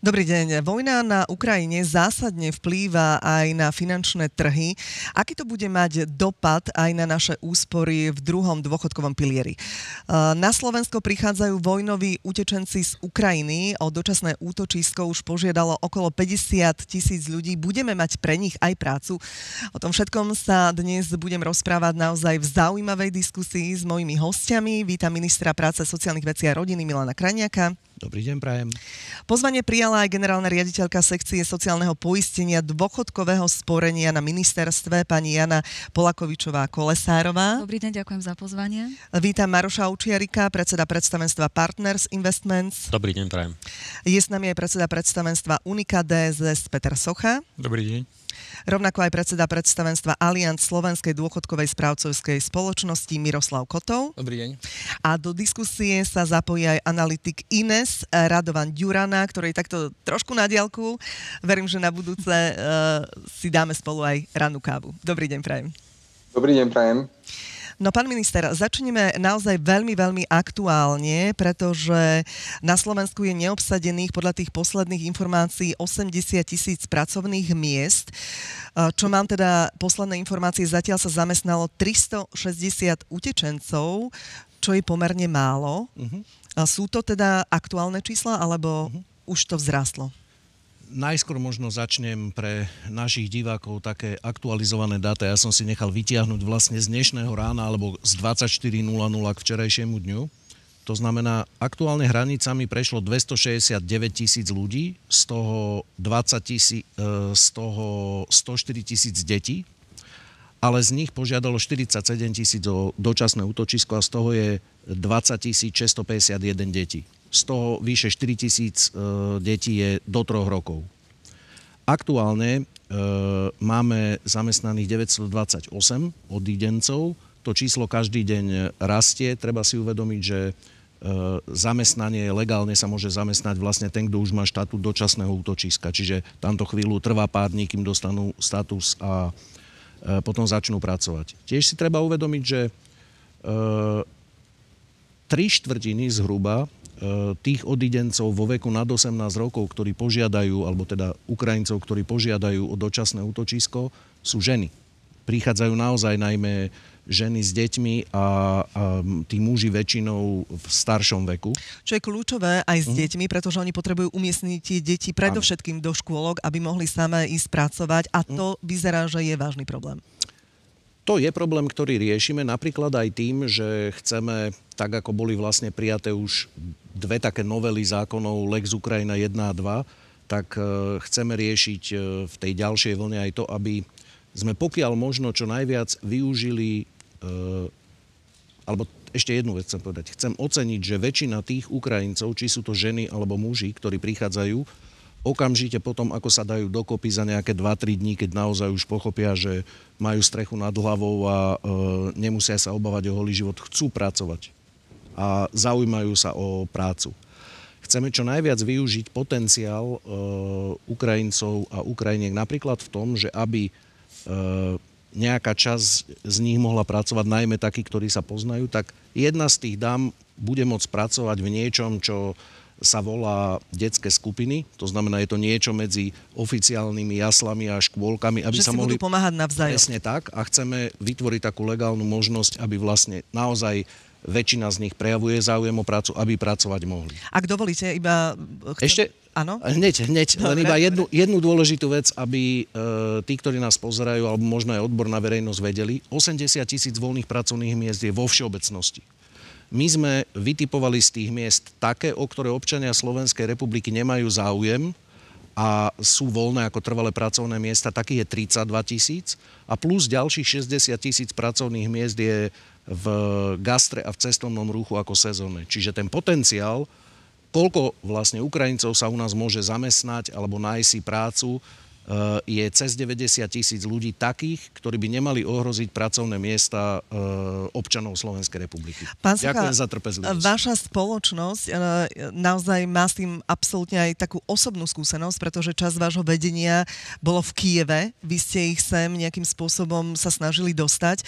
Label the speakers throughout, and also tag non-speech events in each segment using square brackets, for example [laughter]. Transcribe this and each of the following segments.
Speaker 1: Dobrý deň. Vojna na Ukrajine zásadne vplýva aj na finančné trhy. Aký to bude mať dopad aj na naše úspory v druhom dôchodkovom pilieri? Na Slovensko prichádzajú vojnoví utečenci z Ukrajiny. O dočasné útočisko už požiadalo okolo 50 tisíc ľudí. Budeme mať pre nich aj prácu. O tom všetkom sa dnes budem rozprávať naozaj v zaujímavej diskusii s mojimi hostiami. Vítam ministra práce, sociálnych vecí a rodiny Milana Kraniaka.
Speaker 2: Dobrý deň, prajem.
Speaker 1: Pozvanie prijala aj generálna riaditeľka sekcie sociálneho poistenia dôchodkového sporenia na ministerstve, pani Jana Polakovičová-Kolesárová.
Speaker 3: Dobrý deň, ďakujem za pozvanie.
Speaker 1: Vítam Maroša Učiarika, predseda predstavenstva Partners Investments.
Speaker 4: Dobrý deň, prajem.
Speaker 1: Je s nami aj predseda predstavenstva Unika DSS Peter Socha.
Speaker 5: Dobrý deň.
Speaker 1: Rovnako aj predseda predstavenstva Alianc Slovenskej dôchodkovej správcovskej spoločnosti Miroslav Kotov.
Speaker 5: Dobrý deň.
Speaker 1: A do diskusie sa zapojí aj analytik Ines Radovan Ďurana, ktorý je takto trošku na diálku. Verím, že na budúce uh, si dáme spolu aj rannú kávu. Dobrý deň, prajem.
Speaker 6: Dobrý deň, prajem.
Speaker 1: No pán minister, začneme naozaj veľmi, veľmi aktuálne, pretože na Slovensku je neobsadených podľa tých posledných informácií 80 tisíc pracovných miest. Čo mám teda posledné informácie, zatiaľ sa zamestnalo 360 utečencov, čo je pomerne málo. Uh-huh. Sú to teda aktuálne čísla, alebo uh-huh. už to vzrastlo?
Speaker 2: Najskôr možno začnem pre našich divákov také aktualizované dáta. Ja som si nechal vytiahnuť vlastne z dnešného rána alebo z 24.00 k včerajšiemu dňu. To znamená, aktuálne hranicami prešlo 269 tisíc ľudí, z toho, 20 tisí, e, z toho 104 tisíc detí, ale z nich požiadalo 47 tisíc o dočasné útočisko a z toho je 20 651 detí z toho vyše 4 tisíc e, detí je do troch rokov. Aktuálne e, máme zamestnaných 928 odídencov. To číslo každý deň rastie. Treba si uvedomiť, že e, zamestnanie legálne sa môže zamestnať vlastne ten, kto už má štatút dočasného útočiska. Čiže tamto chvíľu trvá pár dní, kým dostanú status a potom začnú pracovať. Tiež si treba uvedomiť, že tri štvrtiny zhruba E, tých odidencov vo veku nad 18 rokov, ktorí požiadajú, alebo teda Ukrajincov, ktorí požiadajú o dočasné útočisko, sú ženy. Prichádzajú naozaj najmä ženy s deťmi a, a tí muži väčšinou v staršom veku.
Speaker 1: Čo je kľúčové aj s mm. deťmi, pretože oni potrebujú umiestniť deti predovšetkým do škôlok, aby mohli samé ísť pracovať a to mm. vyzerá, že je vážny problém.
Speaker 2: To je problém, ktorý riešime napríklad aj tým, že chceme, tak ako boli vlastne prijaté už dve také novely zákonov Lex Ukrajina 1 a 2, tak e, chceme riešiť e, v tej ďalšej vlne aj to, aby sme pokiaľ možno čo najviac využili, e, alebo ešte jednu vec chcem povedať. Chcem oceniť, že väčšina tých Ukrajincov, či sú to ženy alebo muži, ktorí prichádzajú, okamžite potom, ako sa dajú dokopy za nejaké 2-3 dní, keď naozaj už pochopia, že majú strechu nad hlavou a e, nemusia sa obávať o holý život, chcú pracovať a zaujímajú sa o prácu. Chceme čo najviac využiť potenciál e, Ukrajincov a Ukrajiniek napríklad v tom, že aby e, nejaká časť z nich mohla pracovať, najmä takí, ktorí sa poznajú, tak jedna z tých dám bude môcť pracovať v niečom, čo sa volá detské skupiny. To znamená, je to niečo medzi oficiálnymi jaslami a škôlkami, aby
Speaker 1: že
Speaker 2: sa mohli...
Speaker 1: pomáhať navzájom.
Speaker 2: Presne tak. A chceme vytvoriť takú legálnu možnosť, aby vlastne naozaj väčšina z nich prejavuje záujem o prácu, aby pracovať mohli.
Speaker 1: Ak dovolíte, iba...
Speaker 2: Chcem... Ešte?
Speaker 1: Áno?
Speaker 2: Hneď, hneď. Dobre. Len iba jednu, jednu dôležitú vec, aby e, tí, ktorí nás pozerajú, alebo možno aj odborná verejnosť vedeli, 80 tisíc voľných pracovných miest je vo všeobecnosti. My sme vytipovali z tých miest také, o ktoré občania Slovenskej republiky nemajú záujem a sú voľné ako trvalé pracovné miesta, takých je 32 tisíc a plus ďalších 60 tisíc pracovných miest je v gastre a v cestovnom ruchu ako sezónne. Čiže ten potenciál, koľko vlastne Ukrajincov sa u nás môže zamestnať alebo nájsť si prácu, je cez 90 tisíc ľudí takých, ktorí by nemali ohroziť pracovné miesta občanov Slovenskej republiky.
Speaker 1: Pán Ďakujem za trpezlivosť. Vaša spoločnosť naozaj má s tým absolútne aj takú osobnú skúsenosť, pretože čas vášho vedenia bolo v Kieve. Vy ste ich sem nejakým spôsobom sa snažili dostať.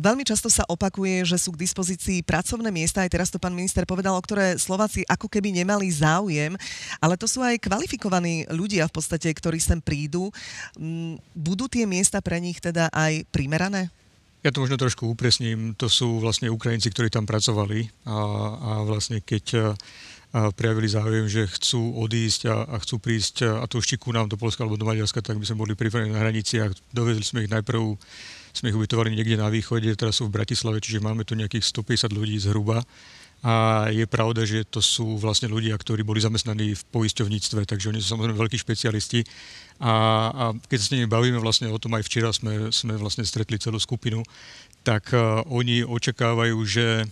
Speaker 1: Veľmi často sa opakuje, že sú k dispozícii pracovné miesta, aj teraz to pán minister povedal, o ktoré Slováci ako keby nemali záujem, ale to sú aj kvalifikovaní ľudia v podstate, ktorí sem prídu. Mm, budú tie miesta pre nich teda aj primerané?
Speaker 3: Ja to možno trošku upresním. To sú vlastne Ukrajinci, ktorí tam pracovali a, a vlastne keď a prejavili záujem, že chcú odísť a, a chcú prísť a to ešte ku nám do Polska alebo do Maďarska, tak by sme boli pripravení na hranici a dovezli sme ich najprv, sme ich ubytovali niekde na východe, teraz sú v Bratislave, čiže máme tu nejakých 150 ľudí zhruba a je pravda, že to sú vlastne ľudia, ktorí boli zamestnaní v poisťovníctve, takže oni sú samozrejme veľkí špecialisti. A, a keď s nimi bavíme vlastne o tom, aj včera sme, sme vlastne stretli celú skupinu, tak uh, oni očakávajú, že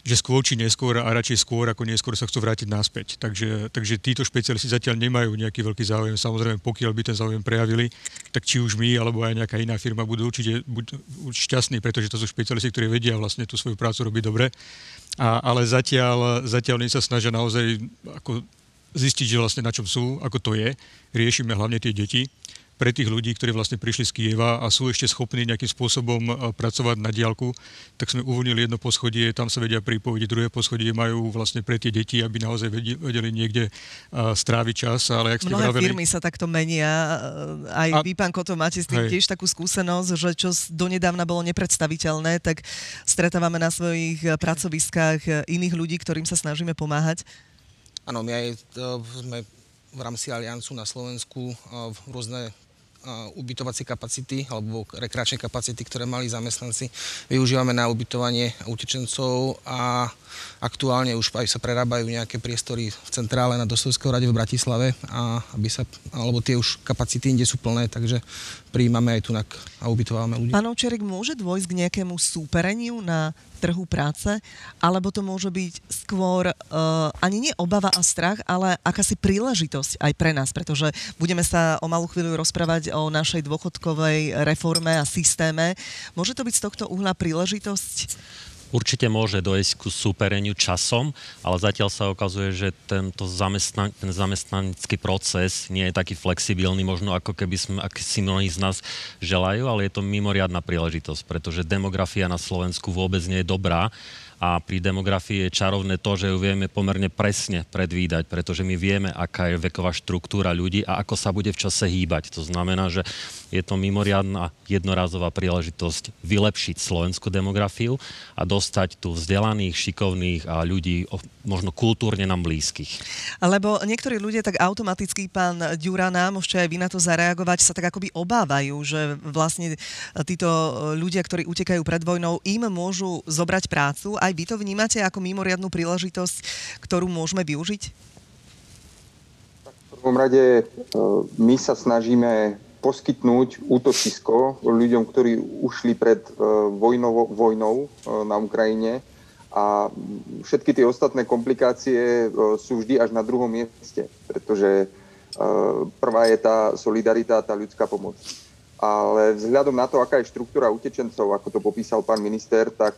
Speaker 3: že skôr či neskôr a radšej skôr ako neskôr sa chcú vrátiť naspäť. Takže, takže títo špecialisti zatiaľ nemajú nejaký veľký záujem. Samozrejme, pokiaľ by ten záujem prejavili, tak či už my alebo aj nejaká iná firma budú určite buď, šťastní, pretože to sú špecialisti, ktorí vedia vlastne tú svoju prácu robiť dobre. A, ale zatiaľ, zatiaľ oni sa snažia naozaj ako zistiť, že vlastne na čom sú, ako to je. Riešime hlavne tie deti pre tých ľudí, ktorí vlastne prišli z Kieva a sú ešte schopní nejakým spôsobom e, pracovať na diálku, tak sme uvoľnili jedno poschodie, tam sa vedia pripojiť, druhé poschodie majú vlastne pre tie deti, aby naozaj vedeli niekde e, stráviť čas. Ale ak
Speaker 1: ste Mnohé vraveli... firmy sa takto menia. E, aj a... vy, pán Koto, máte s tým hej. tiež takú skúsenosť, že čo donedávna bolo nepredstaviteľné, tak stretávame na svojich pracoviskách iných ľudí, ktorým sa snažíme pomáhať.
Speaker 4: Áno, my aj to, sme v rámci Aliancu na Slovensku v rôzne ubytovacie kapacity alebo rekreačné kapacity, ktoré mali zamestnanci, využívame na ubytovanie utečencov a aktuálne už aj sa prerábajú nejaké priestory v centrále na Dostojského rade v Bratislave a aby sa, alebo tie už kapacity inde sú plné, takže prijímame aj tu a ubytovávame ľudí.
Speaker 1: Pán Ovčerik, môže dôjsť k nejakému súpereniu na trhu práce, alebo to môže byť skôr uh, ani nie obava a strach, ale akási príležitosť aj pre nás, pretože budeme sa o malú chvíľu rozprávať o našej dôchodkovej reforme a systéme. Môže to byť z tohto uhla príležitosť?
Speaker 5: Určite môže dojsť ku súpereniu časom, ale zatiaľ sa ukazuje, že tento zamestnan- ten zamestnanecký proces nie je taký flexibilný, možno ako keby sme, ak si mnohí z nás želajú, ale je to mimoriadná príležitosť, pretože demografia na Slovensku vôbec nie je dobrá a pri demografii je čarovné to, že ju vieme pomerne presne predvídať, pretože my vieme, aká je veková štruktúra ľudí a ako sa bude v čase hýbať. To znamená, že je to mimoriadná jednorazová príležitosť vylepšiť slovenskú demografiu a dostať tu vzdelaných, šikovných a ľudí možno kultúrne nám blízkych.
Speaker 1: Lebo niektorí ľudia tak automaticky, pán Ďurana, môžete aj vy na to zareagovať, sa tak akoby obávajú, že vlastne títo ľudia, ktorí utekajú pred vojnou, im môžu zobrať prácu. Aj vy to vnímate ako mimoriadnú príležitosť, ktorú môžeme využiť?
Speaker 6: v prvom rade e, my sa snažíme poskytnúť útočisko ľuďom, ktorí ušli pred e, vojnou, vojnou e, na Ukrajine a všetky tie ostatné komplikácie sú vždy až na druhom mieste, pretože prvá je tá solidarita, tá ľudská pomoc. Ale vzhľadom na to, aká je štruktúra utečencov, ako to popísal pán minister, tak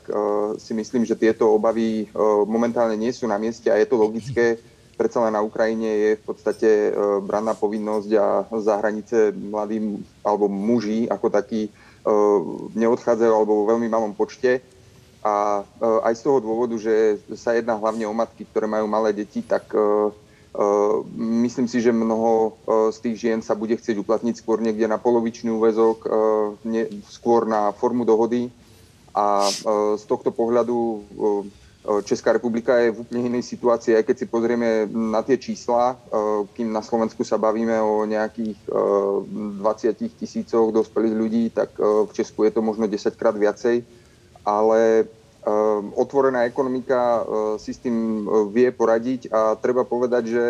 Speaker 6: si myslím, že tieto obavy momentálne nie sú na mieste a je to logické. Predsa len na Ukrajine je v podstate uh, branná povinnosť a za hranice mladí alebo muži ako takí uh, neodchádzajú alebo vo veľmi malom počte. A uh, aj z toho dôvodu, že sa jedná hlavne o matky, ktoré majú malé deti, tak myslím si, že mnoho z tých žien sa bude chcieť uplatniť skôr niekde na polovičný úvezok, skôr na formu dohody. A z tohto pohľadu Česká republika je v úplne inej situácii, aj keď si pozrieme na tie čísla, kým na Slovensku sa bavíme o nejakých 20 tisícoch dospelých ľudí, tak v Česku je to možno 10 krát viacej. Ale otvorená ekonomika si s tým vie poradiť a treba povedať, že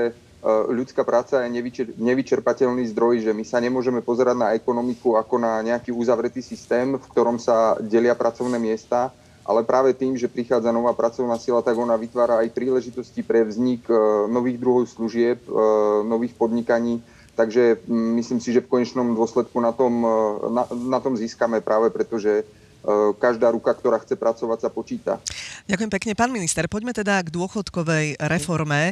Speaker 6: ľudská práca je nevyčerpateľný zdroj, že my sa nemôžeme pozerať na ekonomiku ako na nejaký uzavretý systém, v ktorom sa delia pracovné miesta, ale práve tým, že prichádza nová pracovná sila, tak ona vytvára aj príležitosti pre vznik nových druhov služieb, nových podnikaní, Takže myslím si, že v konečnom dôsledku na tom, na, na tom získame práve preto, že E, každá ruka, ktorá chce pracovať, sa počíta.
Speaker 1: Ďakujem pekne. Pán minister, poďme teda k dôchodkovej reforme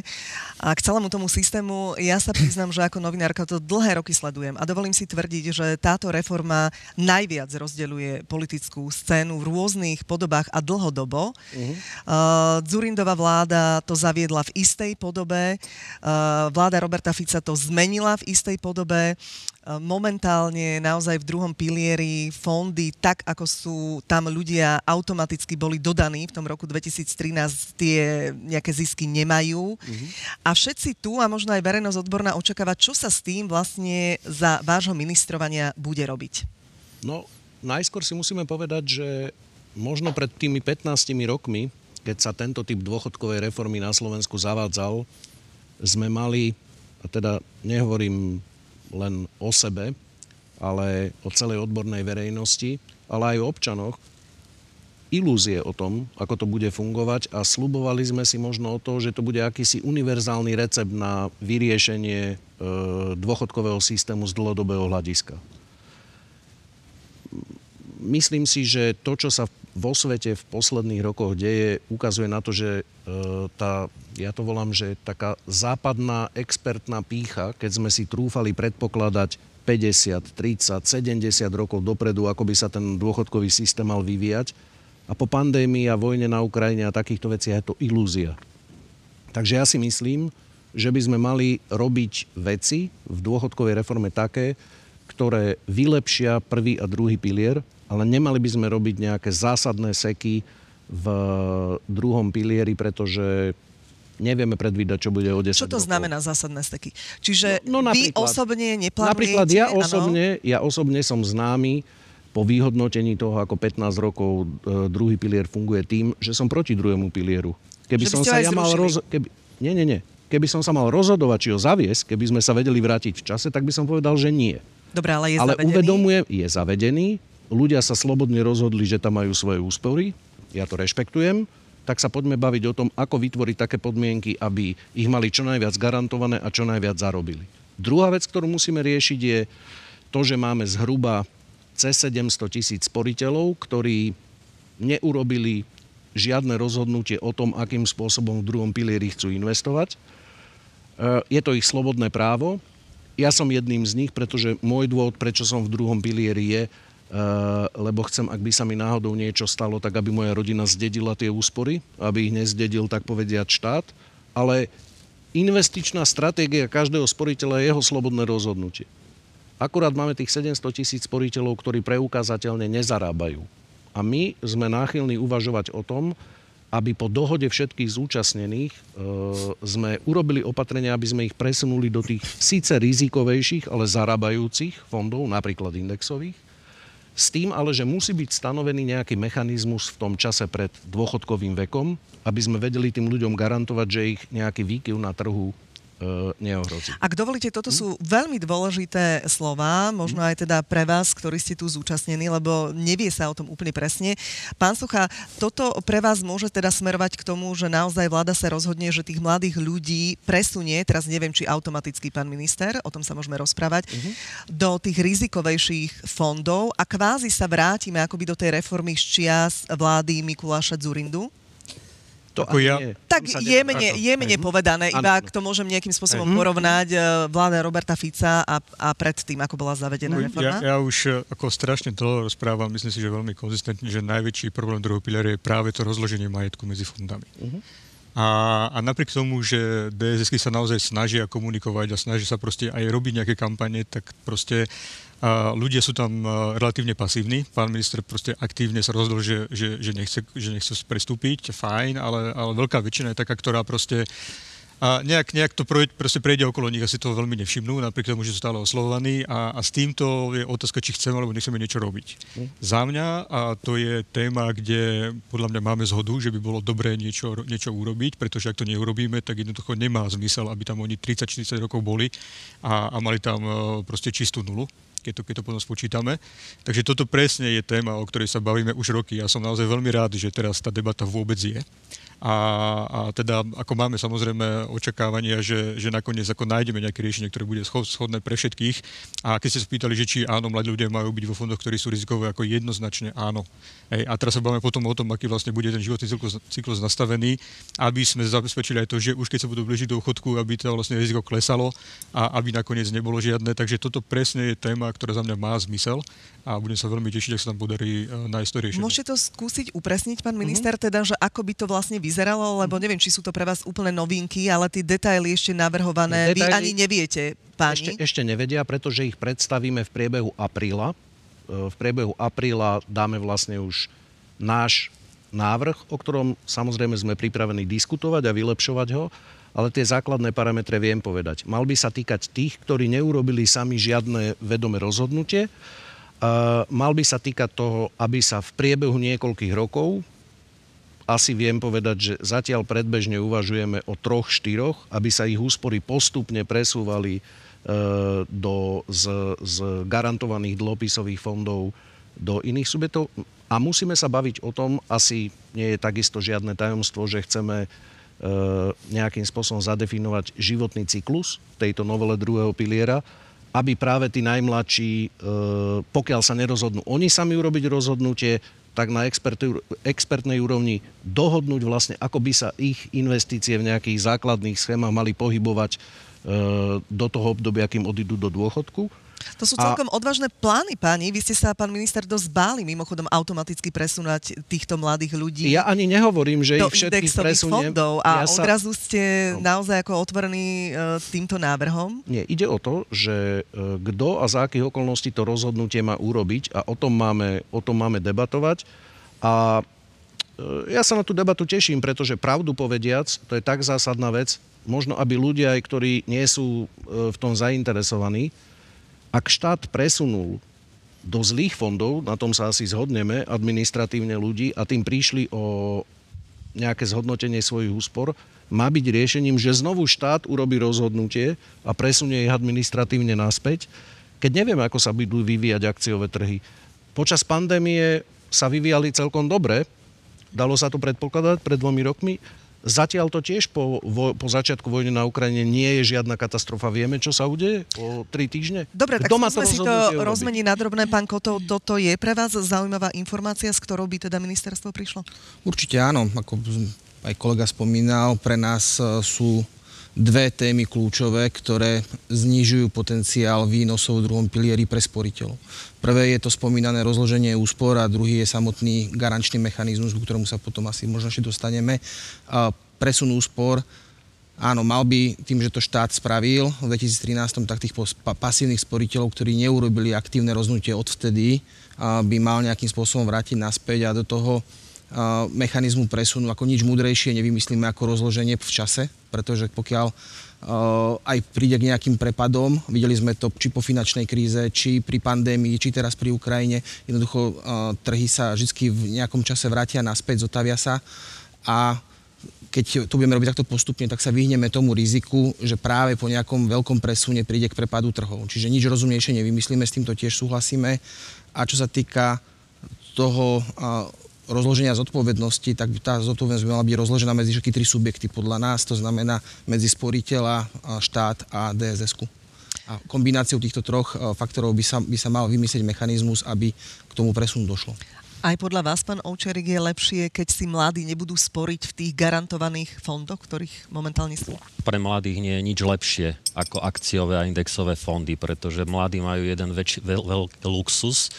Speaker 1: a k celému tomu systému. Ja sa priznam, že ako novinárka to dlhé roky sledujem a dovolím si tvrdiť, že táto reforma najviac rozdeľuje politickú scénu v rôznych podobách a dlhodobo. Uh-huh. Uh, Zurindová vláda to zaviedla v istej podobe, uh, vláda Roberta Fica to zmenila v istej podobe. Eh, momentálne naozaj v druhom pilieri fondy, tak ako sú tam ľudia automaticky boli dodaní v tom roku 2013, tie nejaké zisky nemajú. Uh-huh. A všetci tu, a možno aj verejnosť odborná, očakáva, čo sa s tým vlastne za vášho ministrovania bude robiť.
Speaker 2: No, najskôr si musíme povedať, že možno pred tými 15 rokmi, keď sa tento typ dôchodkovej reformy na Slovensku zavádzal, sme mali, a teda nehovorím len o sebe, ale o celej odbornej verejnosti, ale aj o občanoch, ilúzie o tom, ako to bude fungovať a slubovali sme si možno o to, že to bude akýsi univerzálny recept na vyriešenie e, dôchodkového systému z dlhodobého hľadiska. Myslím si, že to, čo sa vo svete v posledných rokoch deje, ukazuje na to, že e, tá, ja to volám, že taká západná expertná pícha, keď sme si trúfali predpokladať 50, 30, 70 rokov dopredu, ako by sa ten dôchodkový systém mal vyvíjať. A po pandémii a vojne na Ukrajine a takýchto veciach je to ilúzia. Takže ja si myslím, že by sme mali robiť veci v dôchodkovej reforme také, ktoré vylepšia prvý a druhý pilier, ale nemali by sme robiť nejaké zásadné seky v druhom pilieri, pretože nevieme predvídať, čo bude o 10
Speaker 1: Čo to
Speaker 2: rokov.
Speaker 1: znamená zásadné steky? Čiže no, no vy osobne neplánujete?
Speaker 2: Napríklad ja osobne, ja osobne som známy po vyhodnotení toho, ako 15 rokov e, druhý pilier funguje tým, že som proti druhému pilieru.
Speaker 1: Keby som sa ja mal roz...
Speaker 2: Keby... Nie, nie, nie. Keby som sa mal rozhodovať, či ho zaviesť, keby sme sa vedeli vrátiť v čase, tak by som povedal, že nie.
Speaker 1: Dobre, ale je
Speaker 2: ale
Speaker 1: zavedený?
Speaker 2: uvedomujem, je zavedený. Ľudia sa slobodne rozhodli, že tam majú svoje úspory. Ja to rešpektujem tak sa poďme baviť o tom, ako vytvoriť také podmienky, aby ich mali čo najviac garantované a čo najviac zarobili. Druhá vec, ktorú musíme riešiť, je to, že máme zhruba cez 700 tisíc sporiteľov, ktorí neurobili žiadne rozhodnutie o tom, akým spôsobom v druhom pilieri chcú investovať. E, je to ich slobodné právo. Ja som jedným z nich, pretože môj dôvod, prečo som v druhom pilieri je, lebo chcem, ak by sa mi náhodou niečo stalo, tak aby moja rodina zdedila tie úspory, aby ich nezdedil, tak povediať, štát. Ale investičná stratégia každého sporiteľa je jeho slobodné rozhodnutie. Akurát máme tých 700 tisíc sporiteľov, ktorí preukázateľne nezarábajú. A my sme náchylní uvažovať o tom, aby po dohode všetkých zúčastnených e, sme urobili opatrenia, aby sme ich presunuli do tých síce rizikovejších, ale zarábajúcich fondov, napríklad indexových, s tým ale, že musí byť stanovený nejaký mechanizmus v tom čase pred dôchodkovým vekom, aby sme vedeli tým ľuďom garantovať, že ich nejaký výkyv na trhu neohrozí.
Speaker 1: Ak dovolíte, toto sú veľmi dôležité slova, možno aj teda pre vás, ktorí ste tu zúčastnení, lebo nevie sa o tom úplne presne. Pán Sucha, toto pre vás môže teda smerovať k tomu, že naozaj vláda sa rozhodne, že tých mladých ľudí presunie, teraz neviem, či automaticky pán minister, o tom sa môžeme rozprávať, uh-huh. do tých rizikovejších fondov a kvázi sa vrátime akoby do tej reformy z čias vlády Mikuláša Zurindu?
Speaker 2: To ako ja, nie.
Speaker 1: Tak jemne, jemne povedané, iba ak to môžem nejakým spôsobom uh porovnať e, vláda Roberta Fica a, a predtým, ako bola zavedená no, reforma.
Speaker 3: Ja, ja už e, ako strašne dlho rozprávam, myslím si, že veľmi konzistentne, že najväčší problém druhého piliera je práve to rozloženie majetku medzi fondami. Uh-huh. A, a napriek tomu, že DSS sa naozaj snažia komunikovať a snažia sa proste aj robiť nejaké kampane, tak proste a ľudia sú tam relatívne pasívni. Pán minister proste aktívne sa rozhodol, že, že, že, nechce, že nechce prestúpiť, fajn, ale, ale veľká väčšina je taká, ktorá proste a nejak, nejak to proste prejde okolo nich, asi to veľmi nevšimnú, napriek tomu, že sú stále oslovovaní a, a s týmto je otázka, či chceme alebo nechceme niečo robiť. Mm. Za mňa, a to je téma, kde podľa mňa máme zhodu, že by bolo dobré niečo, niečo urobiť, pretože ak to neurobíme, tak jednoducho nemá zmysel, aby tam oni 30-40 rokov boli a, a mali tam proste čistú nulu keď to, keď to potom spočítame. Takže toto presne je téma, o ktorej sa bavíme už roky. Ja som naozaj veľmi rád, že teraz tá debata vôbec je. A, a teda ako máme samozrejme očakávania, že, že nakoniec ako nájdeme nejaké riešenie, ktoré bude schodné pre všetkých. A keď ste sa že či áno, mladí ľudia majú byť vo fondoch, ktorí sú rizikové, ako jednoznačne áno. Hej, a teraz sa bavíme potom o tom, aký vlastne bude ten životný cyklus, cyklus nastavený, aby sme zabezpečili aj to, že už keď sa budú blížiť do chodku, aby to vlastne riziko klesalo a aby nakoniec nebolo žiadne. Takže toto presne je téma, ktorá za mňa má zmysel a budem sa veľmi tešiť, ak sa tam podarí e, nájsť to riešenie.
Speaker 1: Môžete to skúsiť upresniť, pán minister, uh-huh. teda, že ako by to vlastne vyzeralo, lebo neviem, či sú to pre vás úplne novinky, ale tie detaily ešte navrhované, detaily vy ani neviete, páni.
Speaker 2: Ešte, ešte nevedia, pretože ich predstavíme v priebehu apríla. E, v priebehu apríla dáme vlastne už náš návrh, o ktorom samozrejme sme pripravení diskutovať a vylepšovať ho, ale tie základné parametre viem povedať. Mal by sa týkať tých, ktorí neurobili sami žiadne vedomé rozhodnutie, mal by sa týkať toho, aby sa v priebehu niekoľkých rokov asi viem povedať, že zatiaľ predbežne uvažujeme o troch, štyroch, aby sa ich úspory postupne presúvali e, do, z, z garantovaných dlhopisových fondov do iných subjektov. A musíme sa baviť o tom, asi nie je takisto žiadne tajomstvo, že chceme e, nejakým spôsobom zadefinovať životný cyklus tejto novele druhého piliera, aby práve tí najmladší, e, pokiaľ sa nerozhodnú oni sami urobiť rozhodnutie, tak na expertnej úrovni dohodnúť vlastne, ako by sa ich investície v nejakých základných schémach mali pohybovať e, do toho obdobia, kým odídu do dôchodku.
Speaker 1: To sú celkom a... odvážne plány, pani. Vy ste sa, pán minister, dosť báli mimochodom automaticky presunúť týchto mladých ľudí.
Speaker 2: Ja ani nehovorím, že ich všetkých presuniem.
Speaker 1: fondov a ja sa... odrazu ste no. naozaj ako otvorení uh, týmto návrhom?
Speaker 2: Nie, ide o to, že uh, kto a za akých okolností to rozhodnutie má urobiť a o tom máme, o tom máme debatovať. A uh, ja sa na tú debatu teším, pretože pravdu povediac, to je tak zásadná vec, možno aby ľudia, ktorí nie sú v tom zainteresovaní, ak štát presunul do zlých fondov, na tom sa asi zhodneme, administratívne ľudí a tým prišli o nejaké zhodnotenie svojich úspor, má byť riešením, že znovu štát urobí rozhodnutie a presunie ich administratívne naspäť, keď nevieme, ako sa budú vyvíjať akciové trhy. Počas pandémie sa vyvíjali celkom dobre, dalo sa to predpokladať pred dvomi rokmi, Zatiaľ to tiež po, vo, po začiatku vojny na Ukrajine nie je žiadna katastrofa. Vieme, čo sa udeje o tri týždne?
Speaker 1: Dobre, tak Doma to si to rozmeniť na drobné. Pán Kotov, toto je pre vás zaujímavá informácia, s ktorou by teda ministerstvo prišlo?
Speaker 4: Určite áno. Ako aj kolega spomínal, pre nás e, sú dve témy kľúčové, ktoré znižujú potenciál výnosov v druhom pilieri pre sporiteľov. Prvé je to spomínané rozloženie úspor a druhý je samotný garančný mechanizmus, ku ktorému sa potom asi možno ešte dostaneme. Presun úspor Áno, mal by tým, že to štát spravil v 2013, tak tých pasívnych sporiteľov, ktorí neurobili aktívne rozhodnutie odvtedy, by mal nejakým spôsobom vrátiť naspäť a do toho mechanizmu presunu ako nič múdrejšie nevymyslíme ako rozloženie v čase, pretože pokiaľ aj príde k nejakým prepadom, videli sme to či po finančnej kríze, či pri pandémii, či teraz pri Ukrajine, jednoducho trhy sa vždy v nejakom čase vrátia naspäť, zotavia sa a keď to budeme robiť takto postupne, tak sa vyhneme tomu riziku, že práve po nejakom veľkom presune príde k prepadu trhov. Čiže nič rozumnejšie nevymyslíme, s týmto tiež súhlasíme. A čo sa týka toho rozloženia zodpovednosti, tak tá zodpovednosť by mala byť rozložená medzi všetky tri subjekty podľa nás, to znamená medzi sporiteľa, štát a DSS-ku. A kombináciou týchto troch e, faktorov by sa, by sa mal vymyslieť mechanizmus, aby k tomu presunu došlo.
Speaker 1: Aj podľa vás, pán Ovčarik, je lepšie, keď si mladí nebudú sporiť v tých garantovaných fondoch, ktorých momentálne sú?
Speaker 5: Pre mladých nie je nič lepšie ako akciové a indexové fondy, pretože mladí majú jeden väč- veľ- veľký luxus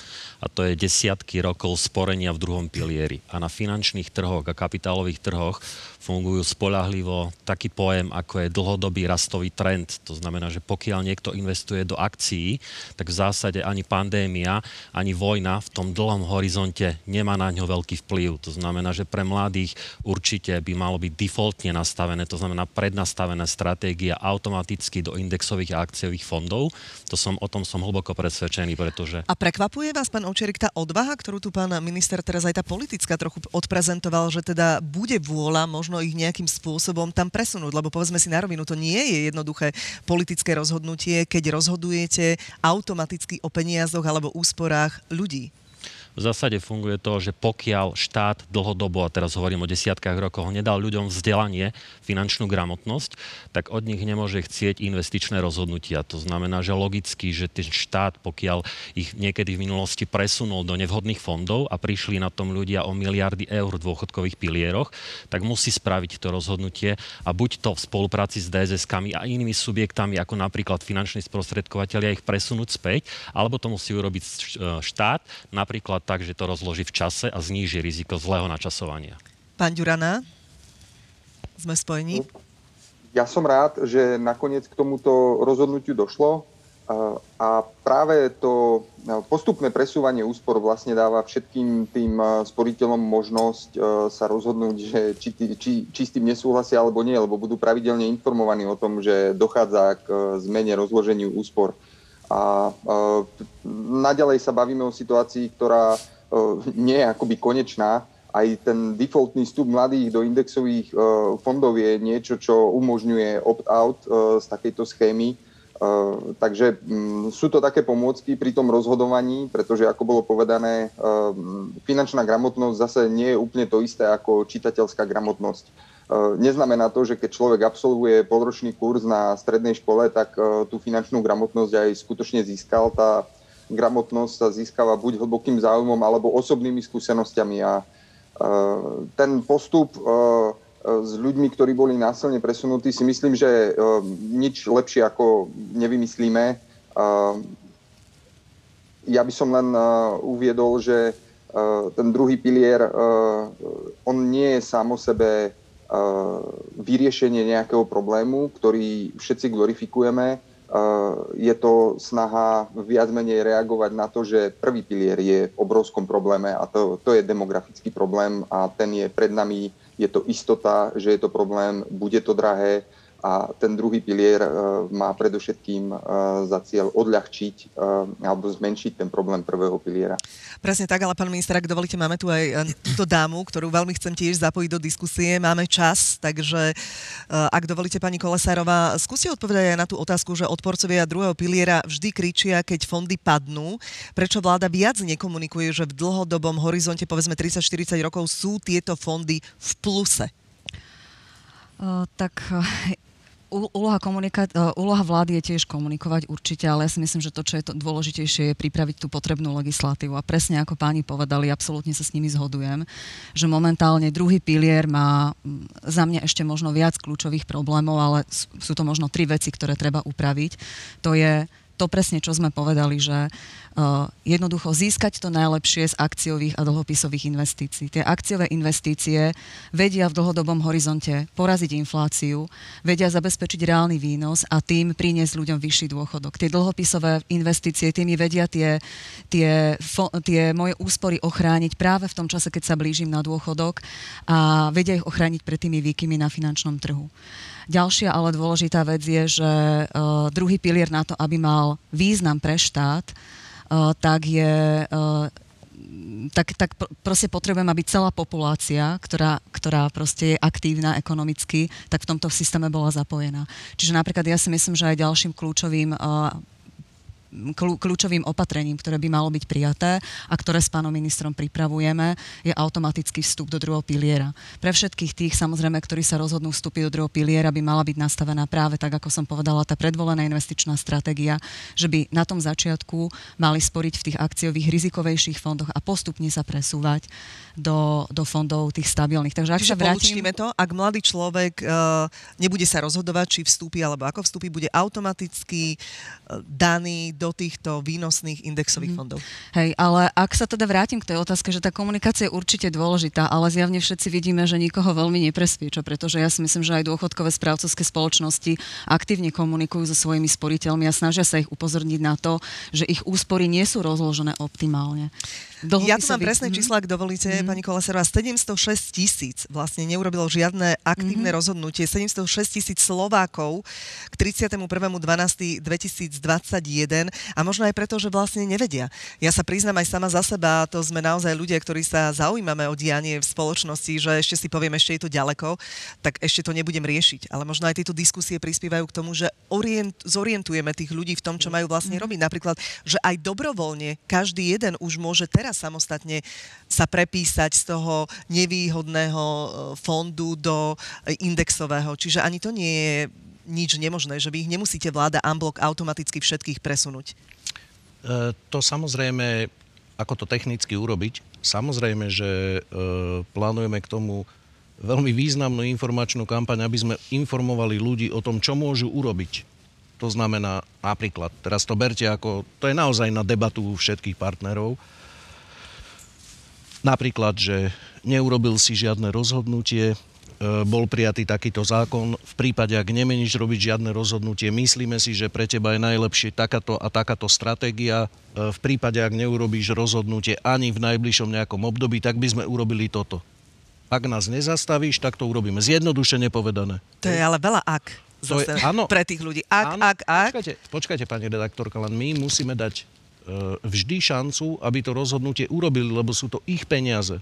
Speaker 5: a to je desiatky rokov sporenia v druhom pilieri. A na finančných trhoch a kapitálových trhoch fungujú spolahlivo taký pojem, ako je dlhodobý rastový trend. To znamená, že pokiaľ niekto investuje do akcií, tak v zásade ani pandémia, ani vojna v tom dlhom horizonte nemá na ňo veľký vplyv. To znamená, že pre mladých určite by malo byť defaultne nastavené, to znamená prednastavená stratégia automaticky do indexových a akciových fondov. To som, o tom som hlboko presvedčený, pretože...
Speaker 1: A prekvapuje vás, pán Ovčerik, tá odvaha, ktorú tu pán minister teraz aj tá politická trochu odprezentoval, že teda bude vôľa možno ich nejakým spôsobom tam presunúť, lebo povedzme si na rovinu, to nie je jednoduché politické rozhodnutie, keď rozhodujete automaticky o peniazoch alebo úsporách ľudí
Speaker 5: v zásade funguje to, že pokiaľ štát dlhodobo, a teraz hovorím o desiatkách rokov, nedal ľuďom vzdelanie, finančnú gramotnosť, tak od nich nemôže chcieť investičné rozhodnutia. To znamená, že logicky, že ten štát, pokiaľ ich niekedy v minulosti presunul do nevhodných fondov a prišli na tom ľudia o miliardy eur v dôchodkových pilieroch, tak musí spraviť to rozhodnutie a buď to v spolupráci s DSS-kami a inými subjektami, ako napríklad finanční sprostredkovateľia, ich presunúť späť, alebo to musí urobiť štát, napríklad tak, že to rozloží v čase a zníži riziko zlého načasovania.
Speaker 1: Pán Ďurana, sme spojení?
Speaker 6: Ja som rád, že nakoniec k tomuto rozhodnutiu došlo a práve to postupné presúvanie úspor vlastne dáva všetkým tým sporiteľom možnosť sa rozhodnúť, že či, či, či s tým nesúhlasia alebo nie, lebo budú pravidelne informovaní o tom, že dochádza k zmene rozloženiu úspor. A naďalej sa bavíme o situácii, ktorá nie je akoby konečná. Aj ten defaultný vstup mladých do indexových fondov je niečo, čo umožňuje opt-out z takejto schémy. Takže mm, sú to také pomôcky pri tom rozhodovaní, pretože ako bolo povedané, finančná gramotnosť zase nie je úplne to isté ako čitateľská gramotnosť E, neznamená to, že keď človek absolvuje polročný kurz na strednej škole, tak e, tú finančnú gramotnosť aj skutočne získal. Tá gramotnosť sa získava buď hlbokým záujmom alebo osobnými skúsenosťami. A e, ten postup s ľuďmi, ktorí boli násilne presunutí, si myslím, že nič lepšie ako nevymyslíme. Ja by som len uviedol, že ten druhý pilier, on nie je sám o sebe vyriešenie nejakého problému, ktorý všetci glorifikujeme. Je to snaha viac menej reagovať na to, že prvý pilier je v obrovskom probléme a to, to je demografický problém a ten je pred nami, je to istota, že je to problém, bude to drahé, a ten druhý pilier e, má predovšetkým e, za cieľ odľahčiť e, alebo zmenšiť ten problém prvého piliera.
Speaker 1: Presne tak, ale pán minister, ak dovolíte, máme tu aj túto dámu, ktorú veľmi chcem tiež zapojiť do diskusie. Máme čas, takže ak dovolíte, pani Kolesárová, skúste odpovedať aj na tú otázku, že odporcovia druhého piliera vždy kričia, keď fondy padnú. Prečo vláda viac nekomunikuje, že v dlhodobom horizonte, povedzme 30-40 rokov, sú tieto fondy v pluse?
Speaker 7: Uh, tak úloha, komunika- e, úloha vlády je tiež komunikovať určite, ale ja si myslím, že to, čo je to dôležitejšie, je pripraviť tú potrebnú legislatívu. A presne ako páni povedali, absolútne sa s nimi zhodujem, že momentálne druhý pilier má za mňa ešte možno viac kľúčových problémov, ale sú to možno tri veci, ktoré treba upraviť. To je to presne, čo sme povedali, že jednoducho získať to najlepšie z akciových a dlhopisových investícií. Tie akciové investície vedia v dlhodobom horizonte poraziť infláciu, vedia zabezpečiť reálny výnos a tým priniesť ľuďom vyšší dôchodok. Tie dlhopisové investície, tými vedia tie, tie, tie moje úspory ochrániť práve v tom čase, keď sa blížim na dôchodok a vedia ich ochrániť pred tými výkymi na finančnom trhu. Ďalšia ale dôležitá vec je, že uh, druhý pilier na to, aby mal význam pre štát, tak je tak, tak proste potrebujem, aby celá populácia, ktorá, ktorá proste je aktívna ekonomicky, tak v tomto systéme bola zapojená. Čiže napríklad ja si myslím, že aj ďalším kľúčovým uh, kľúčovým opatrením, ktoré by malo byť prijaté a ktoré s pánom ministrom pripravujeme, je automatický vstup do druhého piliera. Pre všetkých tých, samozrejme, ktorí sa rozhodnú vstúpiť do druhého piliera, by mala byť nastavená práve tak, ako som povedala, tá predvolená investičná stratégia, že by na tom začiatku mali sporiť v tých akciových rizikovejších fondoch a postupne sa presúvať do, do fondov tých stabilných.
Speaker 1: Takže ak Čiže sa vrátim... to, ak mladý človek uh, nebude sa rozhodovať, či vstúpi alebo ako vstúpi, bude automaticky uh, daný do týchto výnosných indexových mm. fondov.
Speaker 7: Hej, ale ak sa teda vrátim k tej otázke, že tá komunikácia je určite dôležitá, ale zjavne všetci vidíme, že nikoho veľmi nepresvieča, pretože ja si myslím, že aj dôchodkové správcovské spoločnosti aktívne komunikujú so svojimi sporiteľmi a snažia sa ich upozorniť na to, že ich úspory nie sú rozložené optimálne.
Speaker 1: Ja tu mám presné mm. čísla, ak dovolíte, mm. pani Koleserová. 706 tisíc vlastne neurobilo žiadne aktívne mm. rozhodnutie. 706 tisíc Slovákov k 31.12.2021 a možno aj preto, že vlastne nevedia. Ja sa priznám aj sama za seba, to sme naozaj ľudia, ktorí sa zaujímame o dianie v spoločnosti, že ešte si poviem, ešte je to ďaleko, tak ešte to nebudem riešiť. Ale možno aj tieto diskusie prispievajú k tomu, že orient, zorientujeme tých ľudí v tom, čo majú vlastne robiť. Napríklad, že aj dobrovoľne každý jeden už môže teraz samostatne sa prepísať z toho nevýhodného e, fondu do indexového. Čiže ani to nie je nič nemožné, že vy ich nemusíte vláda unblock automaticky všetkých presunúť.
Speaker 2: E, to samozrejme, ako to technicky urobiť, samozrejme, že e, plánujeme k tomu veľmi významnú informačnú kampaň, aby sme informovali ľudí o tom, čo môžu urobiť. To znamená napríklad, teraz to berte ako, to je naozaj na debatu všetkých partnerov, napríklad, že neurobil si žiadne rozhodnutie, E, bol prijatý takýto zákon. V prípade, ak nemeníš robiť žiadne rozhodnutie, myslíme si, že pre teba je najlepšie takáto a takáto stratégia. E, v prípade, ak neurobíš rozhodnutie ani v najbližšom nejakom období, tak by sme urobili toto. Ak nás nezastavíš, tak to urobíme. Zjednodušene povedané.
Speaker 1: To je ale veľa ak. Zase je, áno, pre tých ľudí. Ak, áno, ak, ak.
Speaker 2: Počkajte, počkajte, pani redaktorka, len my musíme dať vždy šancu, aby to rozhodnutie urobili, lebo sú to ich peniaze.